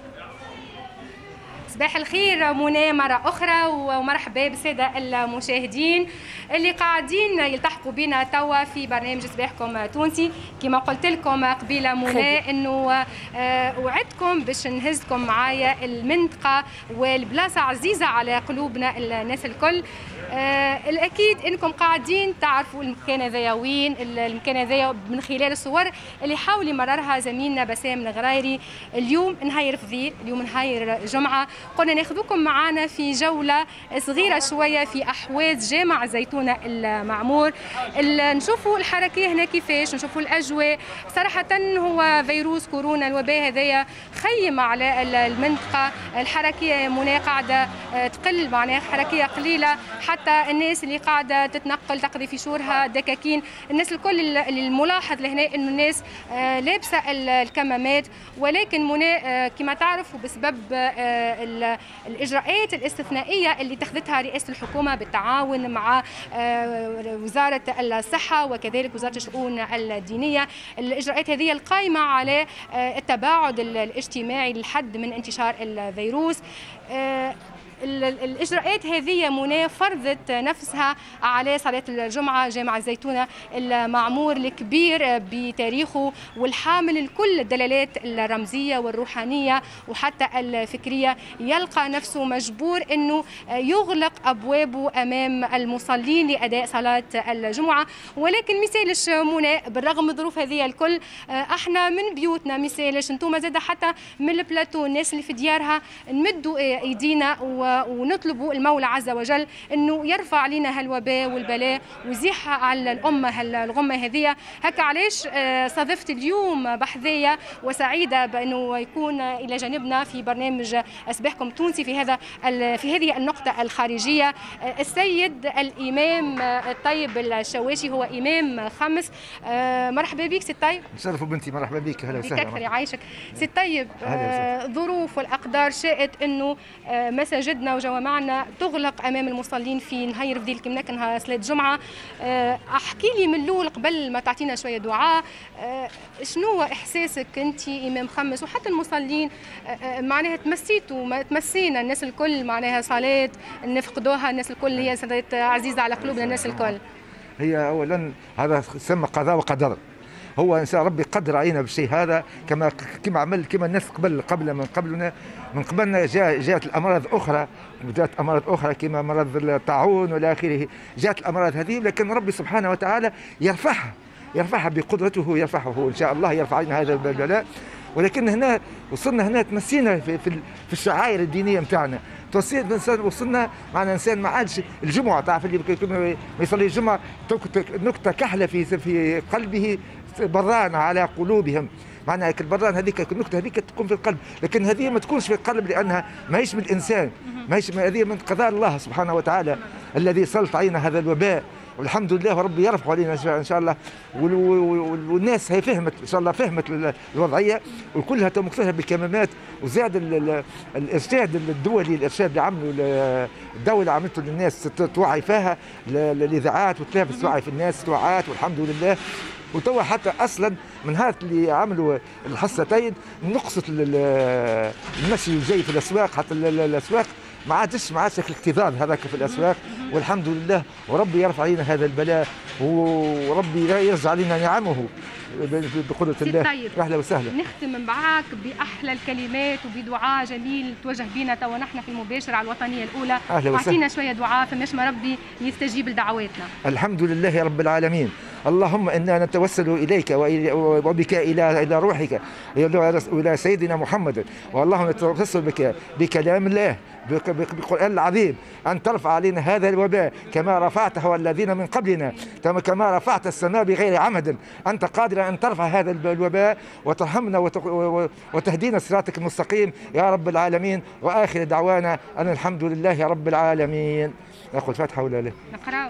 صباح الخير منى مرة أخرى ومرحبا بالسادة المشاهدين اللي قاعدين يلتحقوا بنا توا في برنامج صباحكم تونسي كما قلت لكم قبيلة منى أنه آه، وعدتكم باش نهزكم معايا المنطقة والبلاصة عزيزة على قلوبنا الناس الكل. آه الأكيد إنكم قاعدين تعرفوا المكان هذايا وين المكان هذايا من خلال الصور اللي حاول يمررها زميلنا بسام الغرايري. اليوم نهاير فضيل اليوم نهاير جمعة. قلنا ناخذكم معنا في جولة صغيرة شوية في أحواز جامع زيتونه المعمور. نشوفوا الحركيه هنا كيفاش نشوفوا الأجواء. صراحة هو فيروس كورونا الوباء هذايا خيم على المنطقة. الحركيه منى قاعدة آه، تقل معناها حركيه قليلة. حتى الناس اللي قاعدة تتنقل تقضي في شورها دكاكين. الناس الكل الملاحظ لهنا إنه الناس آه، لابسة الكمامات ولكن منى آه، كما تعرفوا بسبب الإجراءات الاستثنائية اللي اتخذتها رئاسة الحكومة بالتعاون مع وزارة الصحة وكذلك وزارة الشؤون الدينية الإجراءات هذه القائمه على التباعد الاجتماعي للحد من انتشار الفيروس. الإجراءات هذه منى فرضت نفسها على صلاة الجمعة جامع الزيتونة المعمور الكبير بتاريخه والحامل لكل الدلالات الرمزية والروحانية وحتى الفكرية. يلقى نفسه مجبور إنه يغلق أبوابه أمام المصلين لأداء صلاة الجمعة. ولكن مثالش منى بالرغم من الظروف هذه الكل أحنا من بيوتنا مثالش أنتم زاد حتى من البلاتو الناس اللي في ديارها نمدوا أيدينا و ونطلب المولى عز وجل إنه يرفع علينا هالوباء والبلاء ويزيحها على الأمة الغمة هذه. هكا علاش آه، صادفت اليوم بحذيه وسعيدة بأنه يكون إلى جانبنا في برنامج أصبحكم تونسي في هذا في هذه النقطة الخارجية. آه، السيد الإمام الطيب الشواشي هو إمام خمس. آه، مرحبا بك سي الطيب شرف بنتي مرحبا بك. أهلا وسهلا. بك يعيشك سي الطيب ظروف والاقدار شاءت إنه مساجد مسجدنا وجوامعنا تغلق أمام المصلين في نهاية فضيل كم نهار صلاة الجمعه آه، أحكي لي من الأول قبل ما تعطينا شوية دعاء آه، شنو هو إحساسك أنت إمام خمس وحتى المصلين؟ آه، معناها تمسيتوا تمسينا الناس الكل معناها صلاة نفقدوها الناس الكل هي صلاة عزيزة على قلوبنا الناس الكل. هي اولا هذا سمى قضاء وقدر. هو انسان ربي قدر علينا بالشيء هذا كما كما عمل كما الناس قبل قبل من قبلنا من قبلنا جاء جاءت الأمراض أخرى جاءت أمراض أخرى كما مرض الطاعون وإلى آخره. جاءت الأمراض هذه لكن ربي سبحانه وتعالى يرفعها يرفعها بقدرته يرفعه إن شاء الله يرفع علينا هذا البلاء. ولكن هنا وصلنا هنا تمسينا في, في, الشعائر الدينية نتاعنا توصيت وصلنا معنا انسان ما عادش الجمعة تعرف اللي ما يصلي الجمعة نكتة كحلة في في قلبه بران على قلوبهم. معناها البران هذيك النكتة هذيك تكون في القلب لكن هذه ما تكونش في القلب لأنها ماهيش من الإنسان. ماهيش هذه من قضاء الله سبحانه وتعالى الذي سلط علينا هذا الوباء. والحمد لله وربي يرفع علينا إن شاء الله. والناس هي فهمت إن شاء الله فهمت الوضعية. وكلها تم فيها بالكمامات. وزاد الإرشاد الدولي الإرشاد اللي عملوا الدولة عملته للناس توعي فيها الاذاعات وتلافس توعي في الناس توعات والحمد لله. وتوا حتى أصلا من هذا اللي عملوا الحصتين نقصت المشي الجاي في الأسواق حتى الأسواق ما عادش ما عادش الاكتظاظ هذاك في الأسواق. والحمد لله وربي يرفع علينا هذا البلاء وربي يرجع علينا نعمه. بقدرة الله. طيب. أهلا وسهلا. نختم معك بأحلى الكلمات وبدعاء جميل توجه بنا توا نحن في المباشر على الوطنية الأولى. أهلا وسهلا. أعطينا شوية دعاء فماش ما ربي يستجيب لدعواتنا. الحمم لله رب العالمين. اللهم إنا نتوسل إليك وبك إلى إلى روحك. إلى سيدنا محمد. واللهم نتوسل بك بكلام الله. بالقرآن العظيم أن ترفع علينا هذا الوباء كما رفعته الذين من قبلنا. كما رفعت السماء بغير عمد. أنت قادر أن ترفع هذا الوباء وترحمنا وتهدينا صراطك المستقيم. يا رب العالمين. وآخر دعوانا أن الحمد لله رب العالمين. نقول فاتحة ولا لا؟ نقرأ.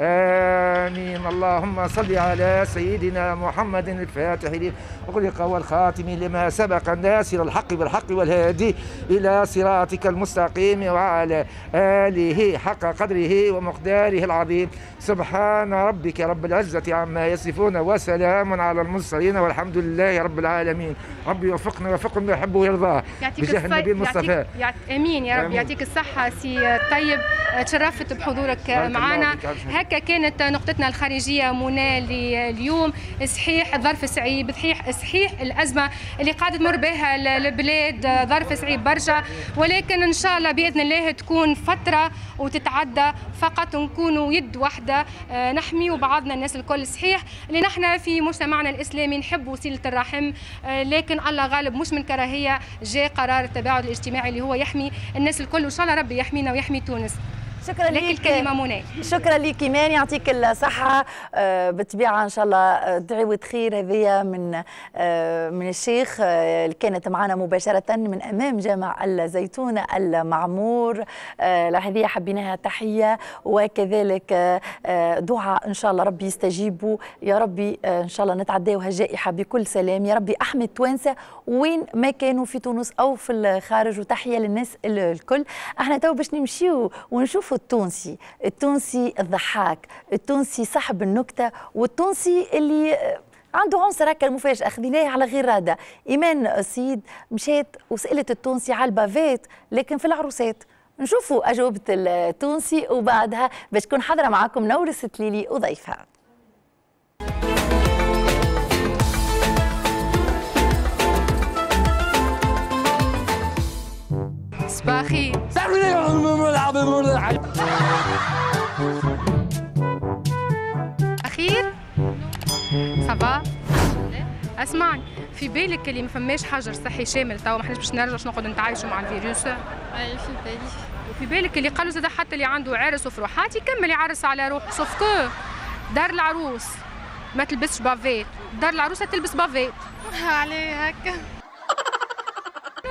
آمين. اللهم صل على سيدنا محمد الفاتح أغلق والخاتم لما سبق. الناصر الحق بالحق والهادي إلى صراطك المستقيم وعلى آله حق قدره ومقداره العظيم. سبحان ربك رب العزة عما يصفون وسلام على المرسلين والحمد لله رب العالمين. ربي يوفقنا ويوفقنا يحبه ويرضاه. بجاه النبي المصطفى. آمين يا رب. يعطيك الصحة. سي طيب تشرفت بحضورك معنا. هكا كانت نقطتنا الخارجية منى اليوم صحيح ظرف صعيب صحيح صحيح الأزمة اللي قاعدة تمر بها البلاد ظرف صعيب برشا ولكن إن شاء الله بإذن الله تكون فترة وتتعدى فقط نكونوا يد واحدة. آه، نحميوا بعضنا الناس الكل. صحيح اللي نحن في مجتمعنا الإسلامي نحب وسيلة الرحم. آه، لكن الله غالب مش من كراهية جاء قرار التباعد الاجتماعي اللي هو يحمي الناس الكل. وإن شاء الله ربي يحمينا ويحمي تونس. شكرا لك الكلمة منى. شكرا لك إيمان يعطيك الصحة. آه، بالطبيعه إن شاء الله آه، دعوه خير هذه من آه، من الشيخ اللي كانت معنا مباشرة من أمام جامع الزيتون المعمور. لهذه حبيناها تحية. وكذلك دعاء إن شاء الله ربي يستجيبوا يا ربي إن شاء الله نتعداو هالجائحه بكل سلام. يا ربي احمي التوانسه وين ما كانوا في تونس أو في الخارج. وتحية للناس الكل. أحنا تو باش نمشيو ونشوفوا التونسي. التونسي الضحاك. التونسي صاحب النكتة. والتونسي اللي عنده عنصر هكا المفاجأة. خذيناه على غير رادة إيمان سيد مشات وسألت التونسي على البافات لكن في العروسات. نشوفوا أجوبة التونسي وبعدها باش تكون حاضرة معكم نورس تليلي وضيفها. صباحي أخير؟ صباح اسمعني في بالك اللي ما فماش حجر صحي شامل توا ما احناش باش نرجعوا نقعدوا نتعايشوا مع الفيروس؟ أي في بالي. وفي بالك اللي قالوا زاد حتى اللي عنده عرس وفروحات يكمل يعرس على روحه. sauf que دار العروس ما تلبسش bavette. دار العروسة تلبس bavette. عليه هكا.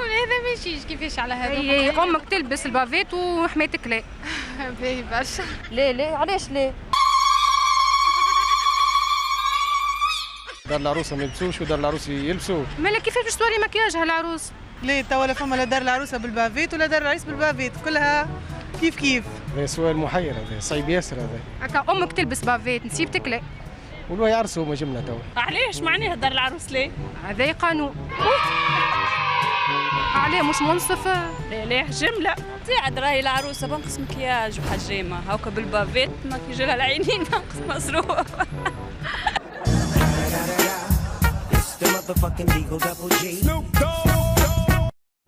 هذا ماشيش كيفاش على هذا؟ أي أمك تلبس ال bavette وحماتك لا. باهي برشا. لا لا علاش لا؟ دار العروسه ما يلبسوش ودار العروس يلبسوا مالا كيفاش باش توري مكياجها العروس؟ لا توا لا فما لا دار العروسه بال bavette ولا دار العريس بال bavette كلها كيف كيف. هذا سؤال محير هذا صعيب ياسر هذا. هكا أمك تلبس bavette نسيبتك لا. ولو يعرسوا هما جمله توا. علاش؟ معناها دار العروس ليه؟ هذا قانون. عليه مش منصف. لا لا جملة تاعد راهي العروسة بنقص مكياج وحجامة هاكا بالبافيت مكياج لها العينين نقص مصروف.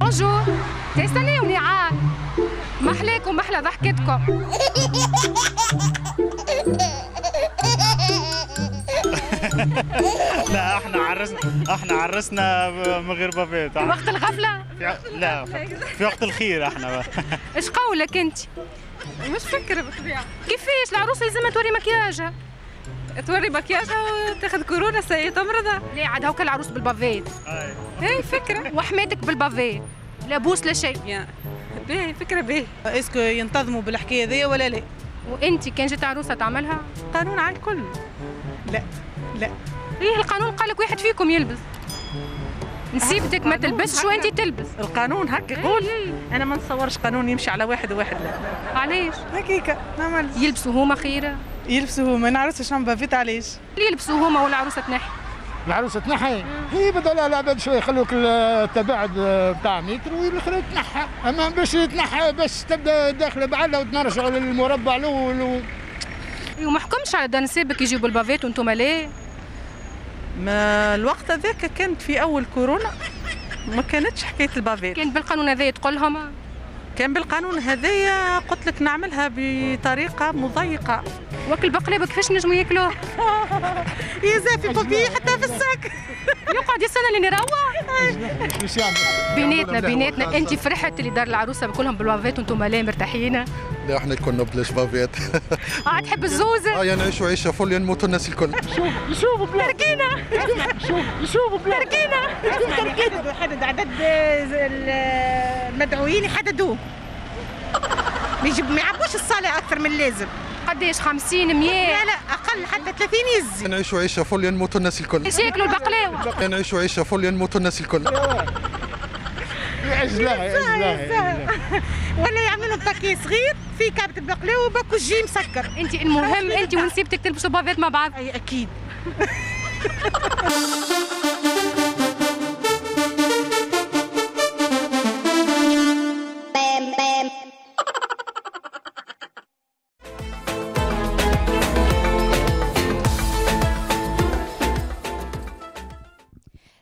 بونجور تستناوني عاد. محلاكم محلى ضحكتكم. لا إحنا عرسنا إحنا عرسنا من غير bavette في وقت الغفلة؟ في لا في وقت الخير إحنا إيش قولك انت؟ مش فكرة بالطبيعة. كيفاش؟ العروسة لازم توري مكياجها توري مكياجها وتاخذ كورونا سي تمرضها لا عاد هوكا العروس بال bavette هي فكرة. وحماتك بال bavette لا بوس لا شيء. باهي فكرة باهي est-ce que ينتظموا بالحكاية ذي ولا لا؟ وانت كان جات عروسة تعملها؟ قانون على الكل. لا. لا. إيه القانون قال لك واحد فيكم يلبس. نسيبتك ما تلبسش وانت تلبس. القانون هكا يقول أنا ما نتصورش قانون يمشي على واحد وواحد لا. علاش؟ هكيكا نعمل يلبسوا هما خيرة. يلبسوا هما نعرفش شنو بافيت علاش اللي يلبسوا هما والعروسه تنحي؟ العروسة تنحي. هي بدل على العباد شوية يخلوك التباعد بتاع متر والاخرى تنحى أما باش تنحى باش تبدا داخله بعدها وتنرجعوا للمربع الأول و... وما حكمش على دان سابك يجيبوا البافيت وأنتم ليه؟ ما الوقت هذاك كانت في أول كورونا. ما كانتش حكاية البافيت. كان بالقانون هذا تقول لهم؟ كان بالقانون هذايا قلت لك نعملها بطريقة مضيقة. وكل بقلاوه كيفاش نجموا ياكلوه؟ يا زافي بابي حتى في الساك. يقعد يستنى لين يروح بيناتنا بيناتنا. انت فرحت اللي دار العروسة بكلهم بالوافات وأنتم لا مرتاحين. لا إحنا كنا بلاش بافيات آه تحب الزوز؟ آه يعني نعيشوا عيشه فل نموتوا الناس الكل. شوف شوف بلا تركينا. شوف شوف بلا تركينا. يحددوا يحدد عدد المدعوين يحددوه. ما يعبوش الصالة أكثر من اللازم. قداش؟ 50 100 لا لا أقل حتى 30 يزي. نعيشوا عيشه فل نموتوا الناس الكل. إيش ياكلوا البقلاوة؟ نعيشوا عيشه فل نموتوا الناس الكل. يعز لها يعز لها ولا يعملوا باكي صغير في كابة البقلاوة وباكو جي مسكر أنت المهم أنت ونسيبتك تلبسوا بافات مع بعض. أي أكيد.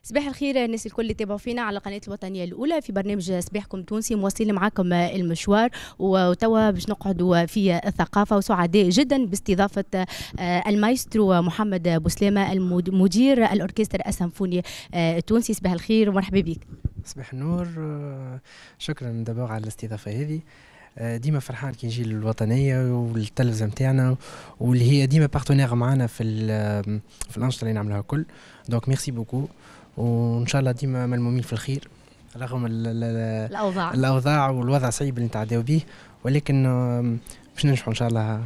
صباح الخير الناس الكل اللي تابعوا فينا على القناه الوطنية الأولى في برنامج صباحكم تونسي مواصلين معكم المشوار. وتوا باش نقعدوا في الثقافة وسعداء جدا باستضافة آه، المايسترو محمد بوسلامة المدير الاوركسترا السيمفوني آه، التونسي. صباح الخير ومرحبا بك. صباح النور. آه، شكرا دابا على الاستضافة هذه. ديما فرحان كي نجي للوطنية والتلفزة نتاعنا واللي هي ديما partenaire معنا في في الأنشطة اللي نعملوها الكل. donc merci beaucoup وإن شاء الله ديما ملمومين في الخير رغم ال- ال- ال- الأوضاع. الأوضاع والوضع صعيب اللي نتعداو به ولكن باش ننجحوا إن شاء الله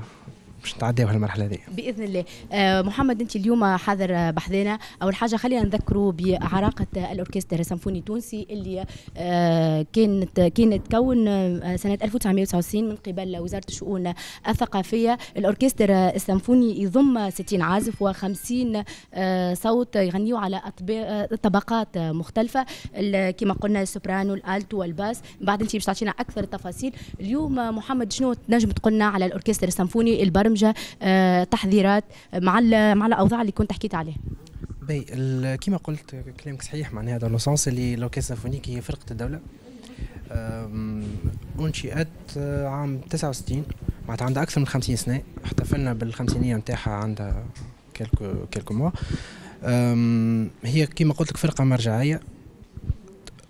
باش نتعداو هالمرحلة هذه. بإذن الله. آه، محمد أنت اليوم حاضر آه، بحذانا. أول حاجة خلينا نذكروا بعراقة الاوركسترا السيمفوني التونسي اللي آه، كانت كانت تكون آه، سنة 1999 من قبل وزارة الشؤون الثقافية. الاوركسترا السيمفوني يضم 60 عازف و50 صوت يغنيوا على آه، طبقات آه، مختلفه كما قلنا ال soprano ال alto وال basse. بعد أنت باش تعطينا أكثر التفاصيل اليوم آه، محمد شنو تنجم تقولنا على الاوركسترا السيمفوني البرمجة؟ آه، تحضيرات مع ال- مع الأوضاع اللي كنت حكيت عليها. ال- كيما قلت كلامك صحيح معناها هذا le sens اللي l'orchestre symphonique هي فرقة الدولة. أنشئت آه، عام 69 معناتها عندها أكثر من 50 سنة احتفلنا بالخمسينية نتاعها عندها quelques quelques mois. هي كيما قلت لك فرقة مرجعية. آه،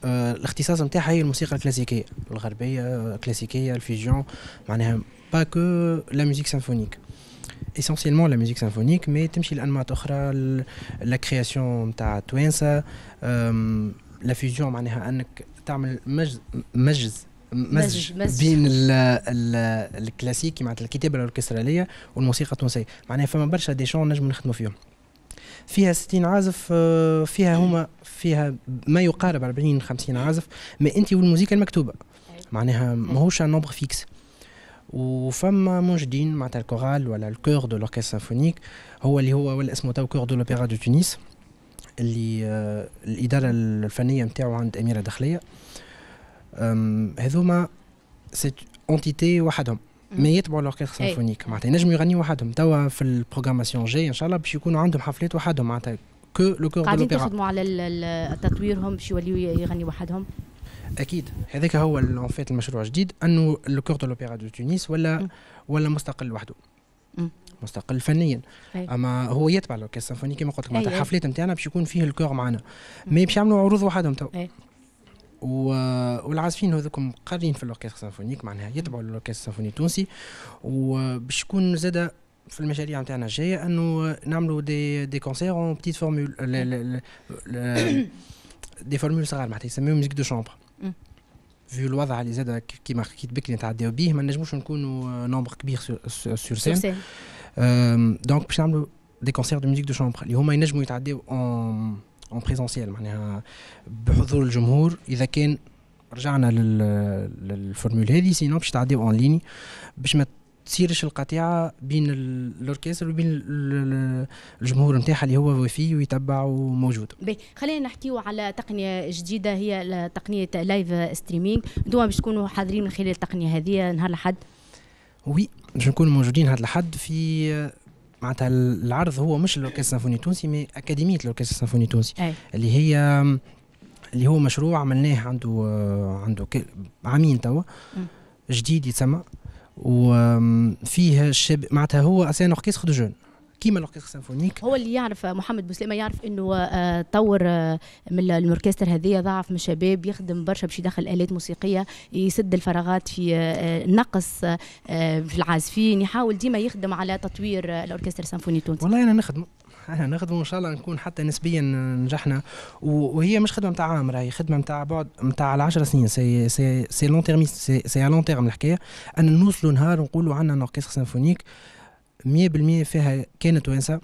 الاختصاص نتاعها هي الموسيقى الكلاسيكية الغربية الكلاسيكيه ال fusion معناها pas que la musique symphonique essentiellement la musique symphonique mais تمشي لأنماط أخرى la création نتاع توانسة la fusion معناها أنك تعمل مجز مجز مزج. بين ال ال الكلاسيكي معناتها الكتابة الاوركستراليه والموسيقى التونسية. معناها فما برشا des champs نجم نخدموا فيهم. فيها 60 عازف آه، فيها هما فيها ما يقارب 40 50 عازف. ما أنت والموسيقى المكتوبة. معناها ماهوش un nombre fixe وفما موجودين معناتها الكورال ولا ال chœur de l'orchestre symphonique هو اللي هو ولا اسمه توا chœur de l'opéra de Tunis اللي آه، الإدارة الفنية نتاعو عند أميرة داخلية. أم، هذوما c'est entité وحدهم ما يتبعوا ال orchestre أي. symphonique. معناتها ينجموا يغنيوا وحدهم. توا في ال programmation جاي إن شاء الله باش يكونوا عندهم حفلات وحدهم. معناتها que le chœur قاعدين تخدموا على تطويرهم باش يوليوا يغنيوا وحدهم. أكيد. هذاك هو en fait المشروع الجديد أنه le chœur de l'opéra de Tunis ولا ولا مستقل وحده. مستقل فنيا. أي. أما هو يتبع ال orchestre السيمفوني كما قلت لك. الحفلات نتاعنا باش يكون فيه ال chœur معنا. mais باش يعملوا عروض وحدهم تو. و... والعازفين هذوكم قارين في ال orchestre ال symphonique معناها يتبعوا ال orchestre السيمفوني التونسي. وباش يكون زادة في المشاريع نتاعنا الجاية أنه نعملوا des des concerts en petites formules des formules صغار معناتها يسميهم musique de chambre مم. في الوضع اللي زاد كيما حكيت بكري نتعداو به ما نجموش نكونوا nombre كبير sur scène donc باش نعملوا des concerts de musique de chambre اللي هما ينجموا يتعداو en en présentiel معناها بحضور الجمهور. إذا كان رجعنا لل لل formule هذه sinon باش تعديو en ligne باش ما تصيرش القطيعة بين ال- ال orchestre وبين ال- ال- الجمهور نتاعها اللي هو وفي ويتبع وموجود. باهي خلينا نحكيو على تقنية جديدة هي تقنية live streaming أنتم باش تكونوا حاضرين من خلال التقنية هذه نهار الأحد. وي باش نكونوا موجودين هذا الحد في معناتها العرض هو مش الاوركستر السيمفوني التونسي mais أكاديمية الاوركستر السيمفوني التونسي. أي. اللي هي اللي هو مشروع عملناه عنده عنده عامين توا. جديد يتسمى. وفيه الشاب معناتها هو أساسا orchestre de jeunes. كيما ال orchestre symphonique. هو اللي يعرف محمد بوسليمه يعرف إنه آه، طور آه، من الأوركستر هذه ضعف من الشباب يخدم برشا باش يدخل آلات موسيقية يسد الفراغات في آه، آه، في العازفين يحاول ديما يخدم على تطوير الأوركستر السيمفوني التونسي. والله أنا نخدم أنا نخدم وان شاء الله نكون حتى نسبيا نجحنا وهي مش خدمة نتاع عام راهي خدمة نتاع بعد نتاع العشر سنين. c'est c'est c'est long terme c'est c'est long terme الحكاية. ان نوصلوا نهار نقولوا عندنا orchestre symphonique 100% فيها كانت وانسة.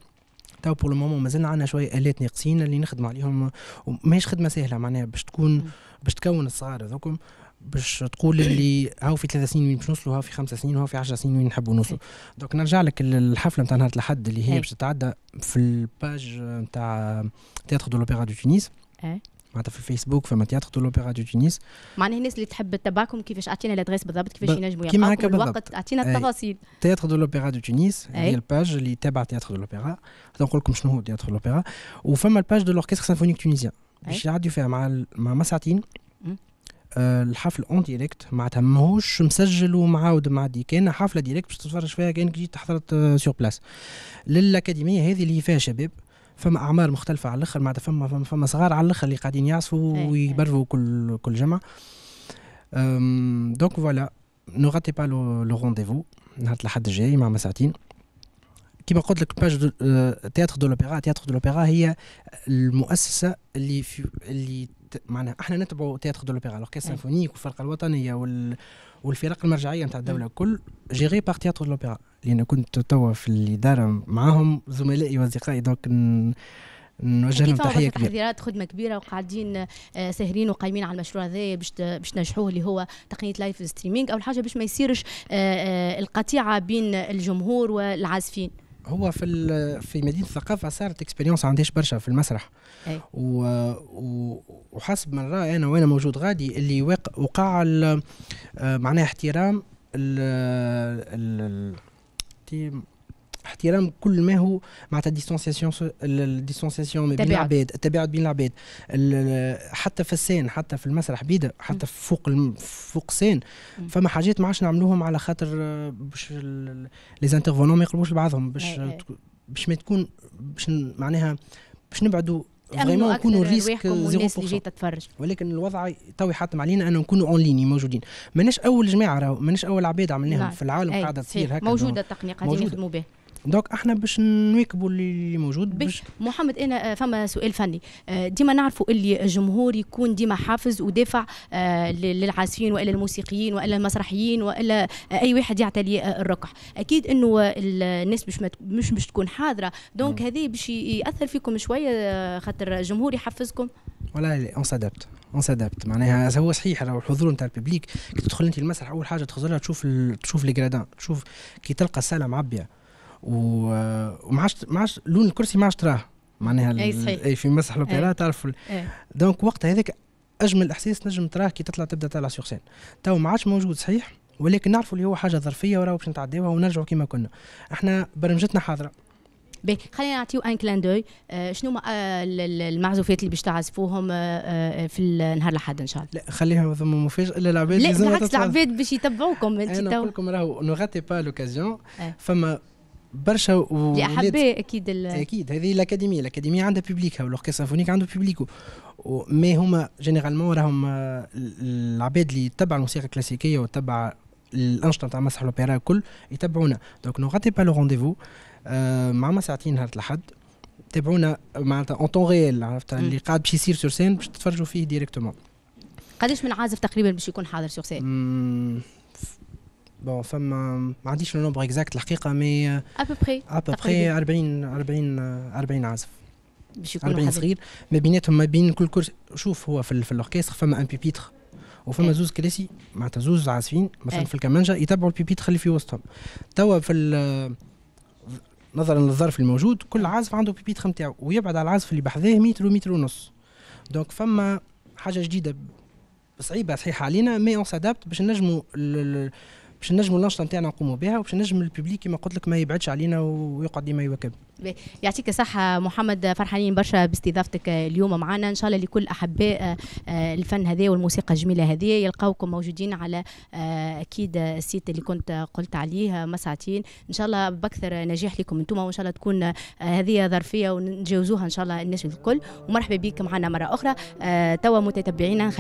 تو pour le moment مازلنا عندنا شوية آلات ناقصين اللي نخدموا عليهم. ماهيش خدمة سهلة معناها باش تكون باش تكون الصغار هذوكم. باش تقول اللي هاو في ثلاث سنين وين باش نوصلوا هاو في خمسة سنين وهاو في عشر سنين وين نحبوا نوصلوا. donc نرجع لك الحفلة نتاع نهار الأحد اللي هي أي. باش تتعدى في ال page نتاع Théâtre de l'Opéra de Tunis إيه. معناتها في الفيسبوك فما Théâtre de l'Opéra de Tunis معناها الناس اللي تحب تتبعكم كيفاش أعطينا ال adresse بالضبط كيفاش ينجموا هكا الوقت. أعطينا. التفاصيل Théâtre de l'Opéra de Tunis. هي ال page اللي تابع Théâtre de l'Opéra نقول لكم شنو هو Théâtre de l'Opéra وفما ال page de l'Orchestre Symphonique Tunisien باش يعدوا فيها مع مع مساعتين. آه، الحفل en direct معناتها ماهوش مسجل ومعاود معدي كان حفلة direct باش تتفرج فيها كانك جيت حضرت sur place للأكاديمية هذه اللي فيها شباب فما أعمار مختلفة على الآخر معناتها فما فما, فما صغار على الآخر اللي قاعدين يعزفوا أي، ويبرفوا كل كل جمعه donc voilà ne ratez pas le rendez-vous نهار الأحد الجاي مع مساعتين كيما قلت لك page Théâtre de l'Opéra Théâtre de l'Opéra هي المؤسسة اللي في اللي معناها إحنا نتبعوا Théâtre de l'Opéra ال orchestre أي. symphonique والفرقة الوطنية وال والفرق المرجعية نتاع الدولة الكل géré par Théâtre de l'Opéra لأن كنت توا في الإدارة معاهم زملائي وأصدقائي donc ن- نوجه لهم تحية كبيرة. تحضيرات خدمة كبيرة وقاعدين آه، ساهرين وقايمين على المشروع هذا باش باش نجحوه اللي هو تقنية live streaming اول حاجة باش ما يصيرش آه، آه، القطيعة بين الجمهور والعازفين. هو في في مدينة الثقافة صارت expérience عنديش برشا في المسرح أي. و... وحسب ما نرى أنا وأنا موجود غادي اللي وقع. آه، معناها احترام ال... ال... احترام كل ما هو معناتها ال distanciation ال distanciation بين. العباد التباعد بين العباد ال- حتى في ال scène حتى في المسرح بيدا حتى فوق الم... فوق ال scène فما حاجات ما عادش نعملوهم على خاطر باش les intervenants ما يقربوش لبعضهم باش أي. تك- باش ما تكون باش معناها باش نبعدوا vraiment نكونوا risque رواحكم والناس اللي 0% جاية تتفرج ولكن الوضع تو يحتم علينا ان نكونوا en ligne موجودين ماناش أول جماعة راهو ماناش أول عباد عملناهم. في العالم أي، قاعدة. تصير هكا موجودة التقنية قاعدين. يخدموا بها donc إحنا باش نواكبوا اللي موجود. باش محمد أنا فما سؤال فني. آه، ديما نعرفوا اللي الجمهور يكون ديما حافز ودافع آه، للعازفين وإلا الموسيقيين وإلا المسرحيين وإلا أي واحد يعتلي الركح أكيد إنه الناس مش مش باش تكون حاضرة. donc هذه باش يأثر فيكم شوية آه، خاطر الجمهور يحفزكم؟ ولا on s'adapte on s'adapte معناها هو صحيح. راهو الحضور نتاع ال public كي تدخل أنت المسرح أول حاجة تخزر لها تشوف ال... تشوف les تشوف كي تلقى ال salle معبية. وما عادش ما عادش لون الكرسي ما عادش تراه معناها صحيح. أي في مسرح الاوبرا أي. تعرف. أي. donc وقتها هذاك أجمل إحساس نجم تراه كي تطلع تبدأ طالع sur scène تو ما عادش موجود صحيح ولكن نعرفوا اللي هو حاجة ظرفية وراهو باش نتعداوها ونرجعوا كما كنا إحنا برمجتنا حاضرة باهي خلينا نعطيو un clin d'œil آه، شنو ما- آه، ال- ال- المعزوفات اللي باش تعزفوهم آه، آه، في النهار الأحد إن شاء الله لا خليها ثم مفاجاه الا العباد لا بالعكس تطلع. العباد باش يتبعوكم انت تو نقول لكم راهو ne ratez pas l'occasion. فما برشا اللي ولاد احباء أكيد ال- أكيد هذه الأكاديمية الأكاديمية عندها public ها وال orchestre symphonique عنده public و و- mais هما généralement راهم آه، العباد اللي تبع الموسيقى الكلاسيكية وتبع الأنشطة نتاع مسرح الأوبرا الكل يتبعونا. donc ne ratez pas le rendez-vous آه، مع ما ساعتين نهار الأحد. تابعونا معناتها en temps réel عرفت؟ اللي قاعد باش يصير sur scène باش تتفرجوا فيه directement قداش من عازف تقريبا باش يكون حاضر sur scène bon فما ما عنديش le nombre exact الحقيقة مي ابوبري ابوبري 40 40 40 عازف باش يكونوا 40 حاضرين. صغير ما بيناتهم ما بين كل كرسي شوف هو في, في ال orchestre فما un pupitre وفما زوز كراسي معناتها زوز عازفين مثلا. في الكمانجه يتبعوا ال pupitre اللي في وسطهم توا في ال- نظرا للظرف الموجود كل عازف عنده pupitre نتاعو ويبعد على العازف اللي بحذاه متر ومتر ونص donc فما حاجة جديده صعيبه صحيح علينا mais on s'adapte باش نجموا باش نجموا النشطة نتاعنا نقوموا بها وباش نجم ال public كما قلت لك ما يبعدش علينا ويقعد ديما يواكب باهي. يعطيك الصحة محمد فرحانين برشا باستضافتك اليوم معنا. إن شاء الله لكل أحباء آه، الفن هذا والموسيقى الجميلة هذه يلقاوكم موجودين على آه، أكيد ال site اللي كنت قلت عليه مساعتين إن شاء الله بأكثر نجاح لكم أنتم وإن شاء الله تكون آه، هذه ظرفية ونتجاوزوها إن شاء الله الناس الكل. ومرحبا بك معنا مرة أخرى. آه، توا متتبعينا.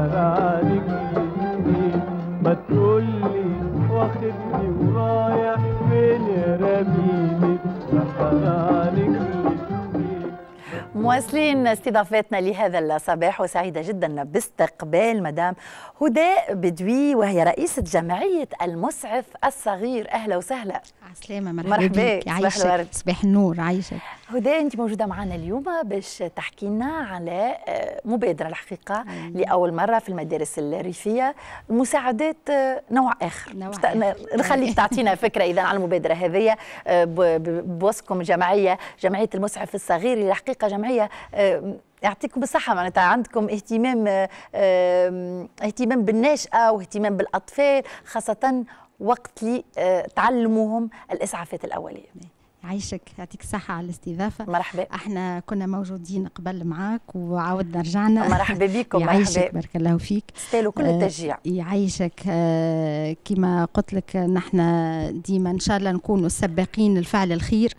सारा مواصلين استضافتنا لهذا الصباح وسعيدة جدا باستقبال مدام هداء بدوي وهي رئيسة جمعية المسعف الصغير. أهلا وسهلا. عسلامة مرحبا, مرحبا عايشك الورد. صباح النور عايشك هدى أنت موجودة معنا اليوم باش تحكي لنا على آه، مبادرة الحقيقة لأول مرة في المدارس الريفية مساعدات آه، نوع آخر. نوع نخليك تعطينا فكرة إذا على المبادرة هذه آه، بوصفكم جمعية جمعية المسعف الصغير اللي الحقيقة جمعية آه، يعطيكم الصحة معناتها عندكم اهتمام آه، آه، اهتمام بالناشئة واهتمام بالأطفال خاصة وقت اللي آه، تعلموهم الإسعافات الأولية. عايشك يعطيك الصحة على الاستضافة. مرحبا. إحنا كنا موجودين قبل معاك وعاودنا رجعنا. مرحبا بكم، يعيشك. بارك الله فيك. تستاهلوا كل آه، التشجيع. يعيشك. آه، كما قلت لك نحن ديما إن شاء الله نكونوا السباقين لفعل الخير.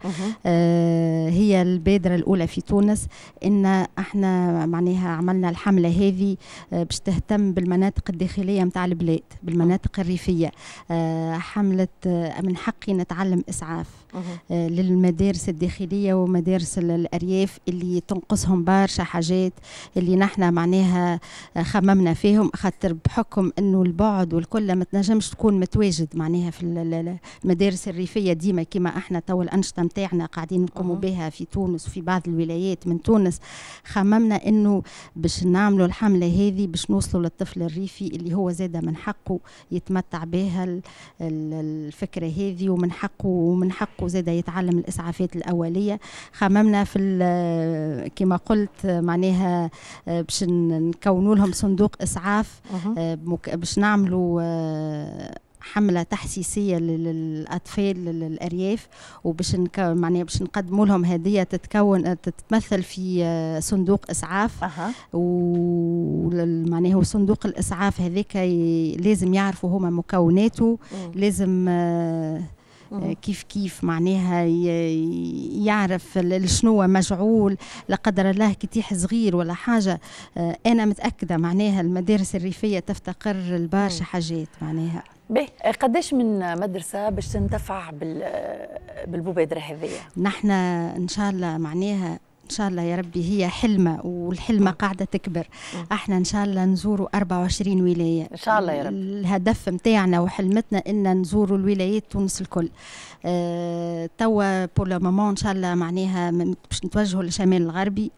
آه، هي البادرة الأولى في تونس. إن إحنا معناها عملنا الحملة هذه آه، باش تهتم بالمناطق الداخلية متاع البلاد بالمناطق الريفية. آه، حملة آه، من حقي نتعلم إسعاف. للمدارس الداخلية ومدارس ال- الأرياف اللي تنقصهم برشا حاجات اللي نحن معناها آه، خممنا فيهم خاطر بحكم إنه البعد والكل ما تنجمش تكون متواجد معناها في ال- ال- المدارس الريفية ديما كما إحنا تو الأنشطة نتاعنا قاعدين نقوموا بها في تونس وفي بعض الولايات من تونس. خممنا إنه باش نعملوا الحملة هذه باش نوصلوا للطفل الريفي اللي هو زاده من حقه يتمتع بها ال- ال- الفكرة هذه ومن حقه ومن حقه زاده يتعلم الإسعافات الأولية خممنا في كما قلت معناها آه، باش نكونوا لهم صندوق إسعاف آه، باش نعملوا آه، حملة تحسيسية لل- للأطفال لل- للأرياف وباش نك... معناها باش نقدموا لهم هدية تتكون تتمثل في صندوق إسعاف أها. ومعناها وصندوق الإسعاف هذاك. لازم يعرفوا هما مكوناته لازم كيف كيف معناها يعرف شنو مجعول لا قدر الله كتيح صغير ولا حاجة آه، أنا متأكدة معناها المدارس الريفية تفتقر لبرشا حاجات معناها. باهي قداش من مدرسة باش تنتفع بال بالمبادره هذه نحن إن شاء الله معناها شاء الله يا ربي هي حلمة والحلمة قاعدة تكبر. إحنا إن شاء الله نزوروا 24 ولاية. إن شاء الله يا رب. الهدف نتاعنا وحلمتنا إن نزوروا الولايات تونس الكل. آه توا pour le moment إن شاء الله معناها باش نتوجهوا للشمال الغربي.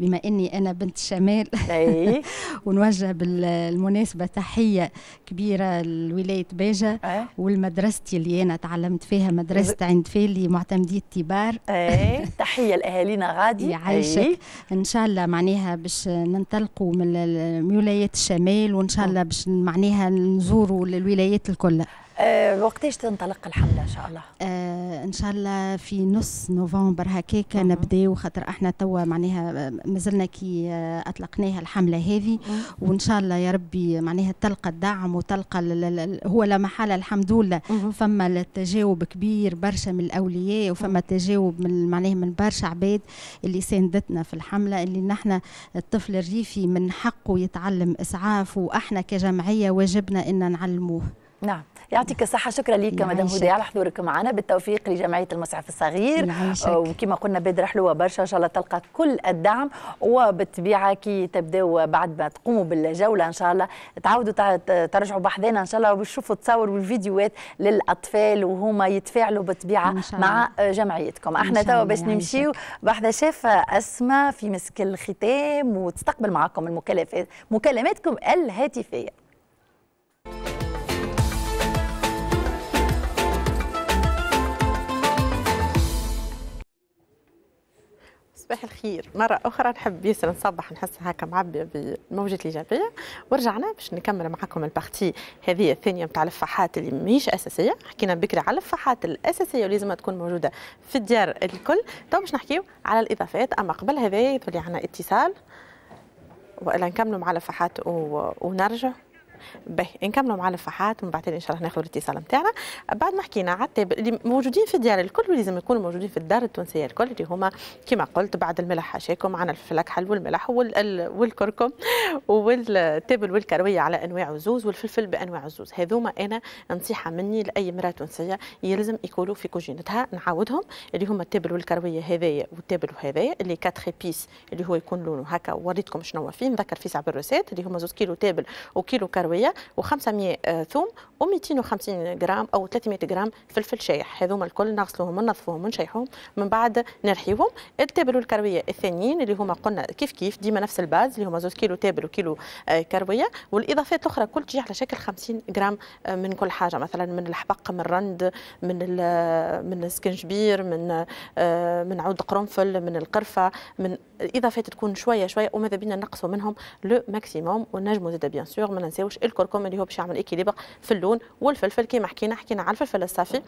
بما إني أنا بنت الشمال أي. ونوجه بالمناسبه تحية كبيرة لولاية باجة والمدرستي اللي أنا تعلمت فيها مدرسه عند فيلي معتمدية تيبار. إيه. تحية لأهالينا غادي يعيشك أي. إن شاء الله معناها باش ننطلقوا من ولايات الشمال وإن شاء الله باش معناها نزوروا الولايات الكل. آه وقتاش تنطلق الحملة إن شاء الله؟ آه إن شاء الله في نص نوفمبر هكاك نبداو خاطر إحنا توا معناها مازلنا كي أطلقناها الحملة هذه. وإن شاء الله يا ربي معناها تلقى الدعم وتلقى هو لا محالة الحمد لله. فما التجاوب كبير برشا من الأولياء وفما تجاوب من معناها من برشا عباد اللي ساندتنا في الحملة اللي نحن الطفل الريفي من حقه يتعلم إسعاف وإحنا كجمعية واجبنا إن نعلموه. نعم. يعطيك الصحة. شكرا لك مدام. هدى. على حضورك معنا. بالتوفيق لجمعية المسعف الصغير. وكما قلنا بادرة حلوة برشا إن شاء الله تلقى كل الدعم. وبالطبيعة كي تبداو بعد ما تقوموا بالجولة. إن شاء الله تعاودوا تع- ترجعوا بحذانا. إن شاء الله وتشوفوا تصور والفيديوهات للأطفال وهما يتفاعلوا الله. مع جمعيتكم. إحنا توا باش. نمشيو بحذا شيف أسماء في مسك الختام. وتستقبل معكم المكالمات مكالماتكم الهاتفية. صباح الخير. مرة أخرى نحب ياسر نصبح نحس هكا معبية بالموجة الإيجابية. ورجعنا باش نكمل معكم ال partie. هذه الثانية متاع الفواحات اللي ماهيش أساسية. حكينا بكري على الفواحات الأساسية ولازم تكون موجودة في الديار الكل. تو باش نحكيوا على الإضافات. أما قبل هذا يطلع عنا اتصال. وإلا نكملوا مع الفواحات. ونرجع. باهي نكملوا مع الفواحات ومن بعدين إن شاء الله ناخذ الاتصال نتاعنا بعد ما حكينا على التابل اللي موجودين في الديار الكل ولازم يكونوا موجودين في الدار التونسية الكل اللي هما كما قلت بعد الملح حاشاكم الفلفل الاكحل والملح وال- ال- والكركم والتبل والكروية على أنواع الزوز والفلفل بأنواع الزوز هذوما أنا نصيحة مني لأي امراه تونسية يلزم يكونوا في كوجينتها. نعاودهم اللي هما التبل والكروية هذايا والتبل هذايا ال 4 épices اللي هو يكون لونه هكا وريتكم شنو فيه. نذكر في سع ال recette اللي هما زوز كيلو تابل وكيلو كروية و500 ثوم و250 جرام أو 300 جرام فلفل شايح. هذوما الكل نغسلوهم وننظفوهم ونشيحوهم. من بعد نرحيوهم التابل والكرويه الثانيين اللي هما قلنا كيف كيف ديما نفس ال base اللي هما زوز كيلو تابل وكيلو آه، كروية. والإضافات الاخرى كل تجي على شكل 50 جرام آه، من كل حاجة. مثلا من الحبق من الرند من من السكنجبير من آه، من عود قرنفل من القرفة من الاضافات تكون شوية شوية وماذا بينا نقصوا منهم؟ le maximum. ونجموا زاد bien sûr ما ننساوش الكركم اللي هو باش يعمل équilibre في اللون والفلفل كيما حكينا حكينا على الفلفل الصافي.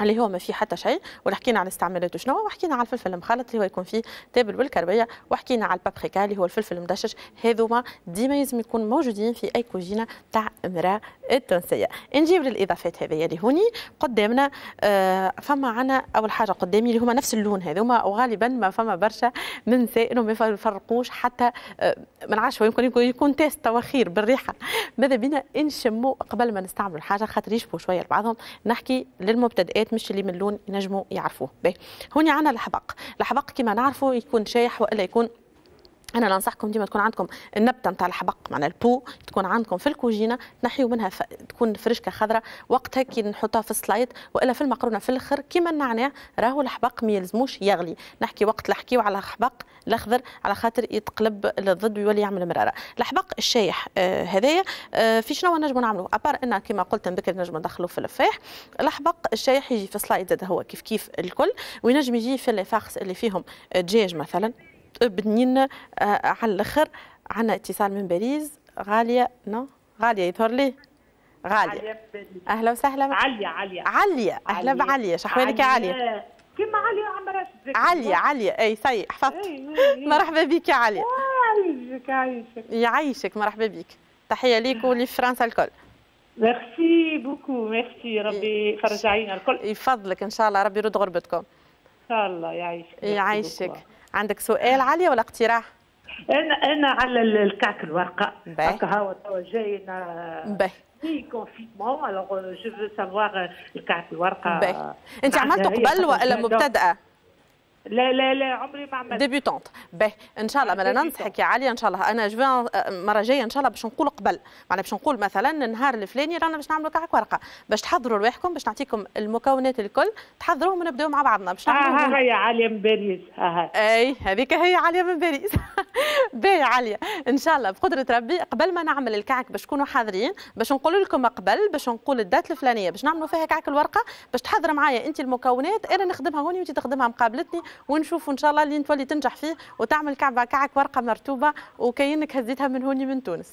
اللي هو ما فيه حتى شيء وحكينا على استعمالاته شنو وحكينا على الفلفل المخلط اللي هو يكون فيه تابل والكروية وحكينا على البابريكا اللي هو الفلفل المدشش. هذوما ديما لازم يكون موجودين في أي كوجينه تاع امرأة التونسية. نجيب للإضافات هذه اللي هوني. قدامنا آه فما عنا أول حاجة قدامي اللي هما نفس اللون هذوما وغالبا ما فما برشا من نساء ما يفرقوش حتى آه ما نعرفش يمكن يكون, يكون تتستوا خير بالريحة. ماذا بينا؟ نشموا قبل ما نستعملوا الحاجة خاطر يشبهوا شوية لبعضهم نحكي للمبتدئات مكونات مش اللي من اللون ينجموا يعرفوه. هوني عندنا الحبق. الحبق كما نعرفوا يكون شايح وإلا يكون أنا ننصحكم ديما تكون عندكم النبتة نتاع الحبق معنا البو تكون عندكم في الكوجينة تنحيوا منها ف... تكون فرشكة خضراء وقتها كي نحطها في السلايد وإلا في المقرونة في الأخر كيما النعناع راهو الحبق ما يلزموش يغلي. نحكي وقت نحكيو على الحبق الأخضر على خاطر يتقلب للضد ويولي يعمل مرارة. الحبق الشايح آه هذايا آه في شنو نجموا نعملوا ابار إن كما قلت بكري نجموا ندخلوه في اللفاح الحبق الشايح يجي في سلايد هو كيف كيف الكل وينجم يجي في اللفاخس اللي فيهم دجاج مثلا. بنين آه على الأخر عندنا اتصال من باريس غالية نو؟ غالية يظهر لي؟ غالية. أهلا وسهلا. عليا عليا عليا أهلا بعليا شحوالك يا عليا كيما عليا عمرها عليا عليا إي صحيح. حفظت مرحبا بك يا عليا يعيشك يعيشك يعيشك مرحبا بك. تحية ليك ولي فرنسا الكل. merci beaucoup merci. ربي يفرج علينا الكل. يفضلك إن شاء الله. ربي يرد غربتكم. إن شاء الله. يعيشك يعيشك عندك سؤال عليا ولا اقتراح؟ أنا أنا على الكعك الورقة. هكا هو توا جاينا باهي. في confinement alors je veux savoir الكعك الورقة. باهي. أنت عملته قبل ولا مبتدئه؟ لا لا لا عمري ما عملت. débutante باهي ان شاء الله ما ننصحك يا عليا ان شاء الله أنا je مرة جاية ان شاء الله باش نقول قبل. معناها باش نقول مثلا النهار الفلاني رانا باش نعملوا كعك ورقة. باش تحضروا رواحكم باش نعطيكم المكونات الكل تحضروهم ونبداو مع بعضنا. باش نعملوا ها هي عاليه من باريس. ها. أي هذيك هي عاليه من باريس. باهي عاليه ان شاء الله بقدرة ربي قبل ما نعمل الكعك باش تكونوا حاضرين باش نقول لكم قبل باش نقول ال date الفلانية. باش نعملوا فيها كعك الورقة باش تحضر معايا أنت المكونات أنا نخدمها هوني وأنت تخدمها مقابلتني. ونشوفوا إن شاء الله اللي تولي تنجح فيه وتعمل كعبة كعك ورقة مرتوبة وكأنك هزيتها من هوني من تونس.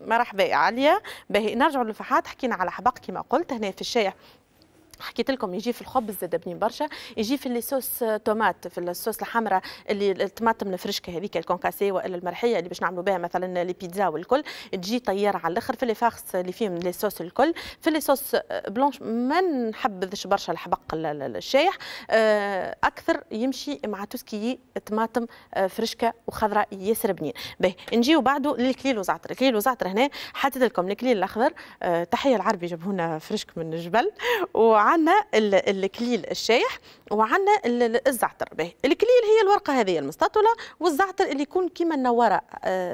مرحبا يا عليا. باهي نرجعوا للفحات حكينا على حبق كما قلت هنا في الشاي حكيت لكم يجي في الخبز زاد بنين برشا يجي في اللي صوص تومات في الصوص الحمراء اللي الطماطم الفرشكة هذيك الكونكاسي والا المرحية اللي باش نعملوا بها مثلا لي بيتزا والكل تجي طيارة على الأخر في لي فاخس اللي فيهم لي صوص الكل في لي صوص بلونش ما نحبذش برشا الحبق الشايح أكثر يمشي مع توسكي طماطم فرشكة وخضراء ياسر بنين. باهي نجيو بعده للكليل وزعتر الكليل وزعتر هنا حطيت لكم الكليل الأخضر تحية العربي جابوا لنا فرشك من الجبل و وعندنا الكليل الشايح وعندنا الزعتر باهي الكليل هي الورقة هذه المستطله والزعتر اللي يكون كيما النواره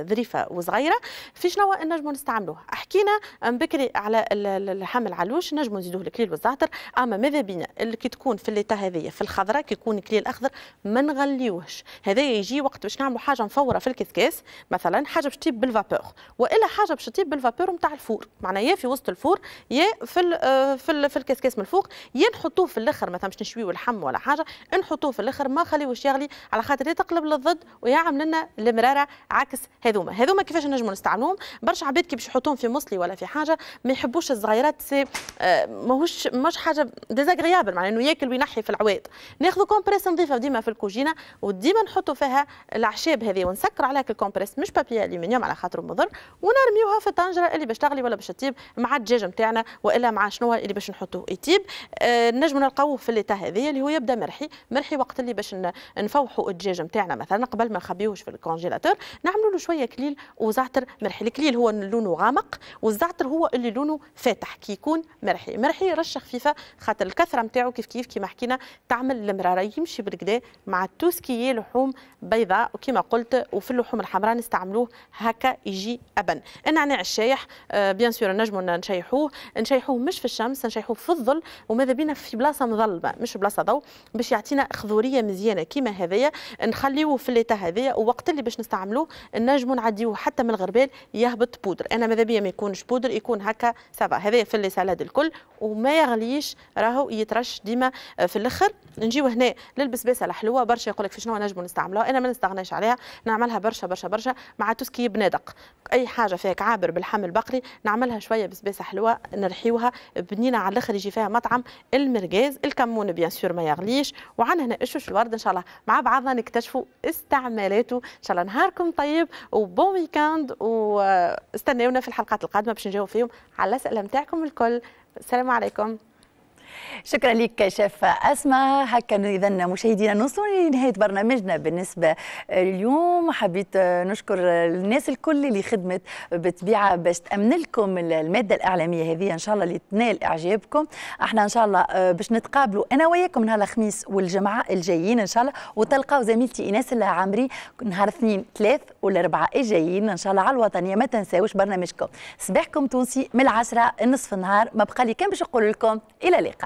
ظريفة وصغيرة. في شنو نجموا نستعملوه؟ حكينا بكري على اللحم العلوش نجموا نزيدوه الكليل والزعتر. أما ماذا بينا؟ اللي كي تكون في ال l'état هذه في الخضراء كي يكون الكليل الاخضر ما نغليوهش. هذا يجي وقت باش نعملوا حاجة مفورة في الكسكاس مثلا حاجة باش تطيب بال vapeur. وإلا حاجة باش تطيب بال vapeur نتاع ال four. معناها يا في وسط ال four يا في ال في في الكسكاس من الفوق يا نحطوه في الأخر مثلا باش نشويو اللحم ولا حاجة نحطوه في الأخر ما خليوش يغلي على خاطر يتقلب للضد ويعمل لنا المرارة عكس هذوما. هذوما كيفاش نجموا نستعملوهم؟ برشا عباد كي باش يحطوهم في مصلي ولا في حاجة ما يحبوش الصغيرات c'est آه ماهوش مش حاجة désagréable معناها إنه ياكل وينحي في العواد. ناخذوا compresse نظيفه ديما في الكوجينة وديما نحطوا فيها الأعشاب هذه ونسكر عليها ال compresse مش papier aluminium على خاطر مضر ونرميوها في الطنجرة اللي باش تغلي ولا باش تطيب مع الدجاج نتاعنا وإلا مع شنو اللي باش نحطوه يطيب. آه نجموا نلقاوه في ال l'état هذه اللي هو يبدأ مرحي مرحي وقت اللي باش نفوحوا الدجاج نتاعنا مثلا قبل ما نخبيوهش في ال congélateur. نعملوا له شوية كليل وزعتر مرحي. الكليل هو لونه غامق والزعتر هو اللي لونه فاتح كي يكون مرحي. مرحي رشه خفيفه خاطر الكثرة نتاعو كيف كيف كيما حكينا تعمل المرارة يمشي بالگدا مع tout ce qui لحوم بيضاء وكما قلت وفي اللحوم الحمراء نستعملوه هكا يجي أبن. النعناع الشايح آه bien sûr نجموا نشيحوه. نشيحوه مش في الشمس نشيحوه في الظل وماذا بينا في بلاصة مظلمة مش بلاصة ضوء باش يعطينا خضورية مزيانة. كيما هذايا نخليوه في l'état هذايا ووقت اللي باش نستعملوه نجموا نعديوه حتى من الغربال يهبط بودر. أنا ماذا بيا ما يكونش بودر يكون هكا ça va هذايا في les salades الكل وما يغليش راهو يترش ديما في الأخر. نجيو هنا للبسباسه الحلوة برشا يقول لك في شنو نجموا نستعملوها. أنا ما نستغناش عليها نعملها برشا برشا برشا مع tout ce qui بنادق. أي حاجة فيها عابر بالحم البقري نعملها شوية بسباسه حلوة نرحيوها بنينة على الأخر يجي فيها مطعم المرقاز الكمون bien sûr ما يغليش. وعندنا هنا الشوش الورد؟ إن شاء الله مع بعضنا نكتشفوا استعمالاته إن شاء الله نهاركم طيب و bon week-end. واستناونا في الحلقات القادمة باش نجاوب فيهم. على الأسئلة نتاعكم الكل. السلام عليكم. شكرا لك شيف أسماء. هكا اذا مشاهدينا نوصلوا لنهاية برنامجنا بالنسبة اليوم حبيت نشكر الناس الكل اللي خدمت بطبيعة باش تأمن لكم المادة الإعلامية هذه. إن شاء الله اللي تنال إعجابكم. إحنا إن شاء الله باش نتقابلوا أنا وياكم نهار الخميس والجمعة الجايين إن شاء الله. وتلقاو زميلتي ايناس العامري نهار اثنين ثلاث والأربعاء الجايين إن شاء الله على الوطنية. ما تنساوش برنامجكم. صباحكم تونسي من العشرة نصف النهار. ما بقى لي كان باش نقول لكم إلى اللقاء.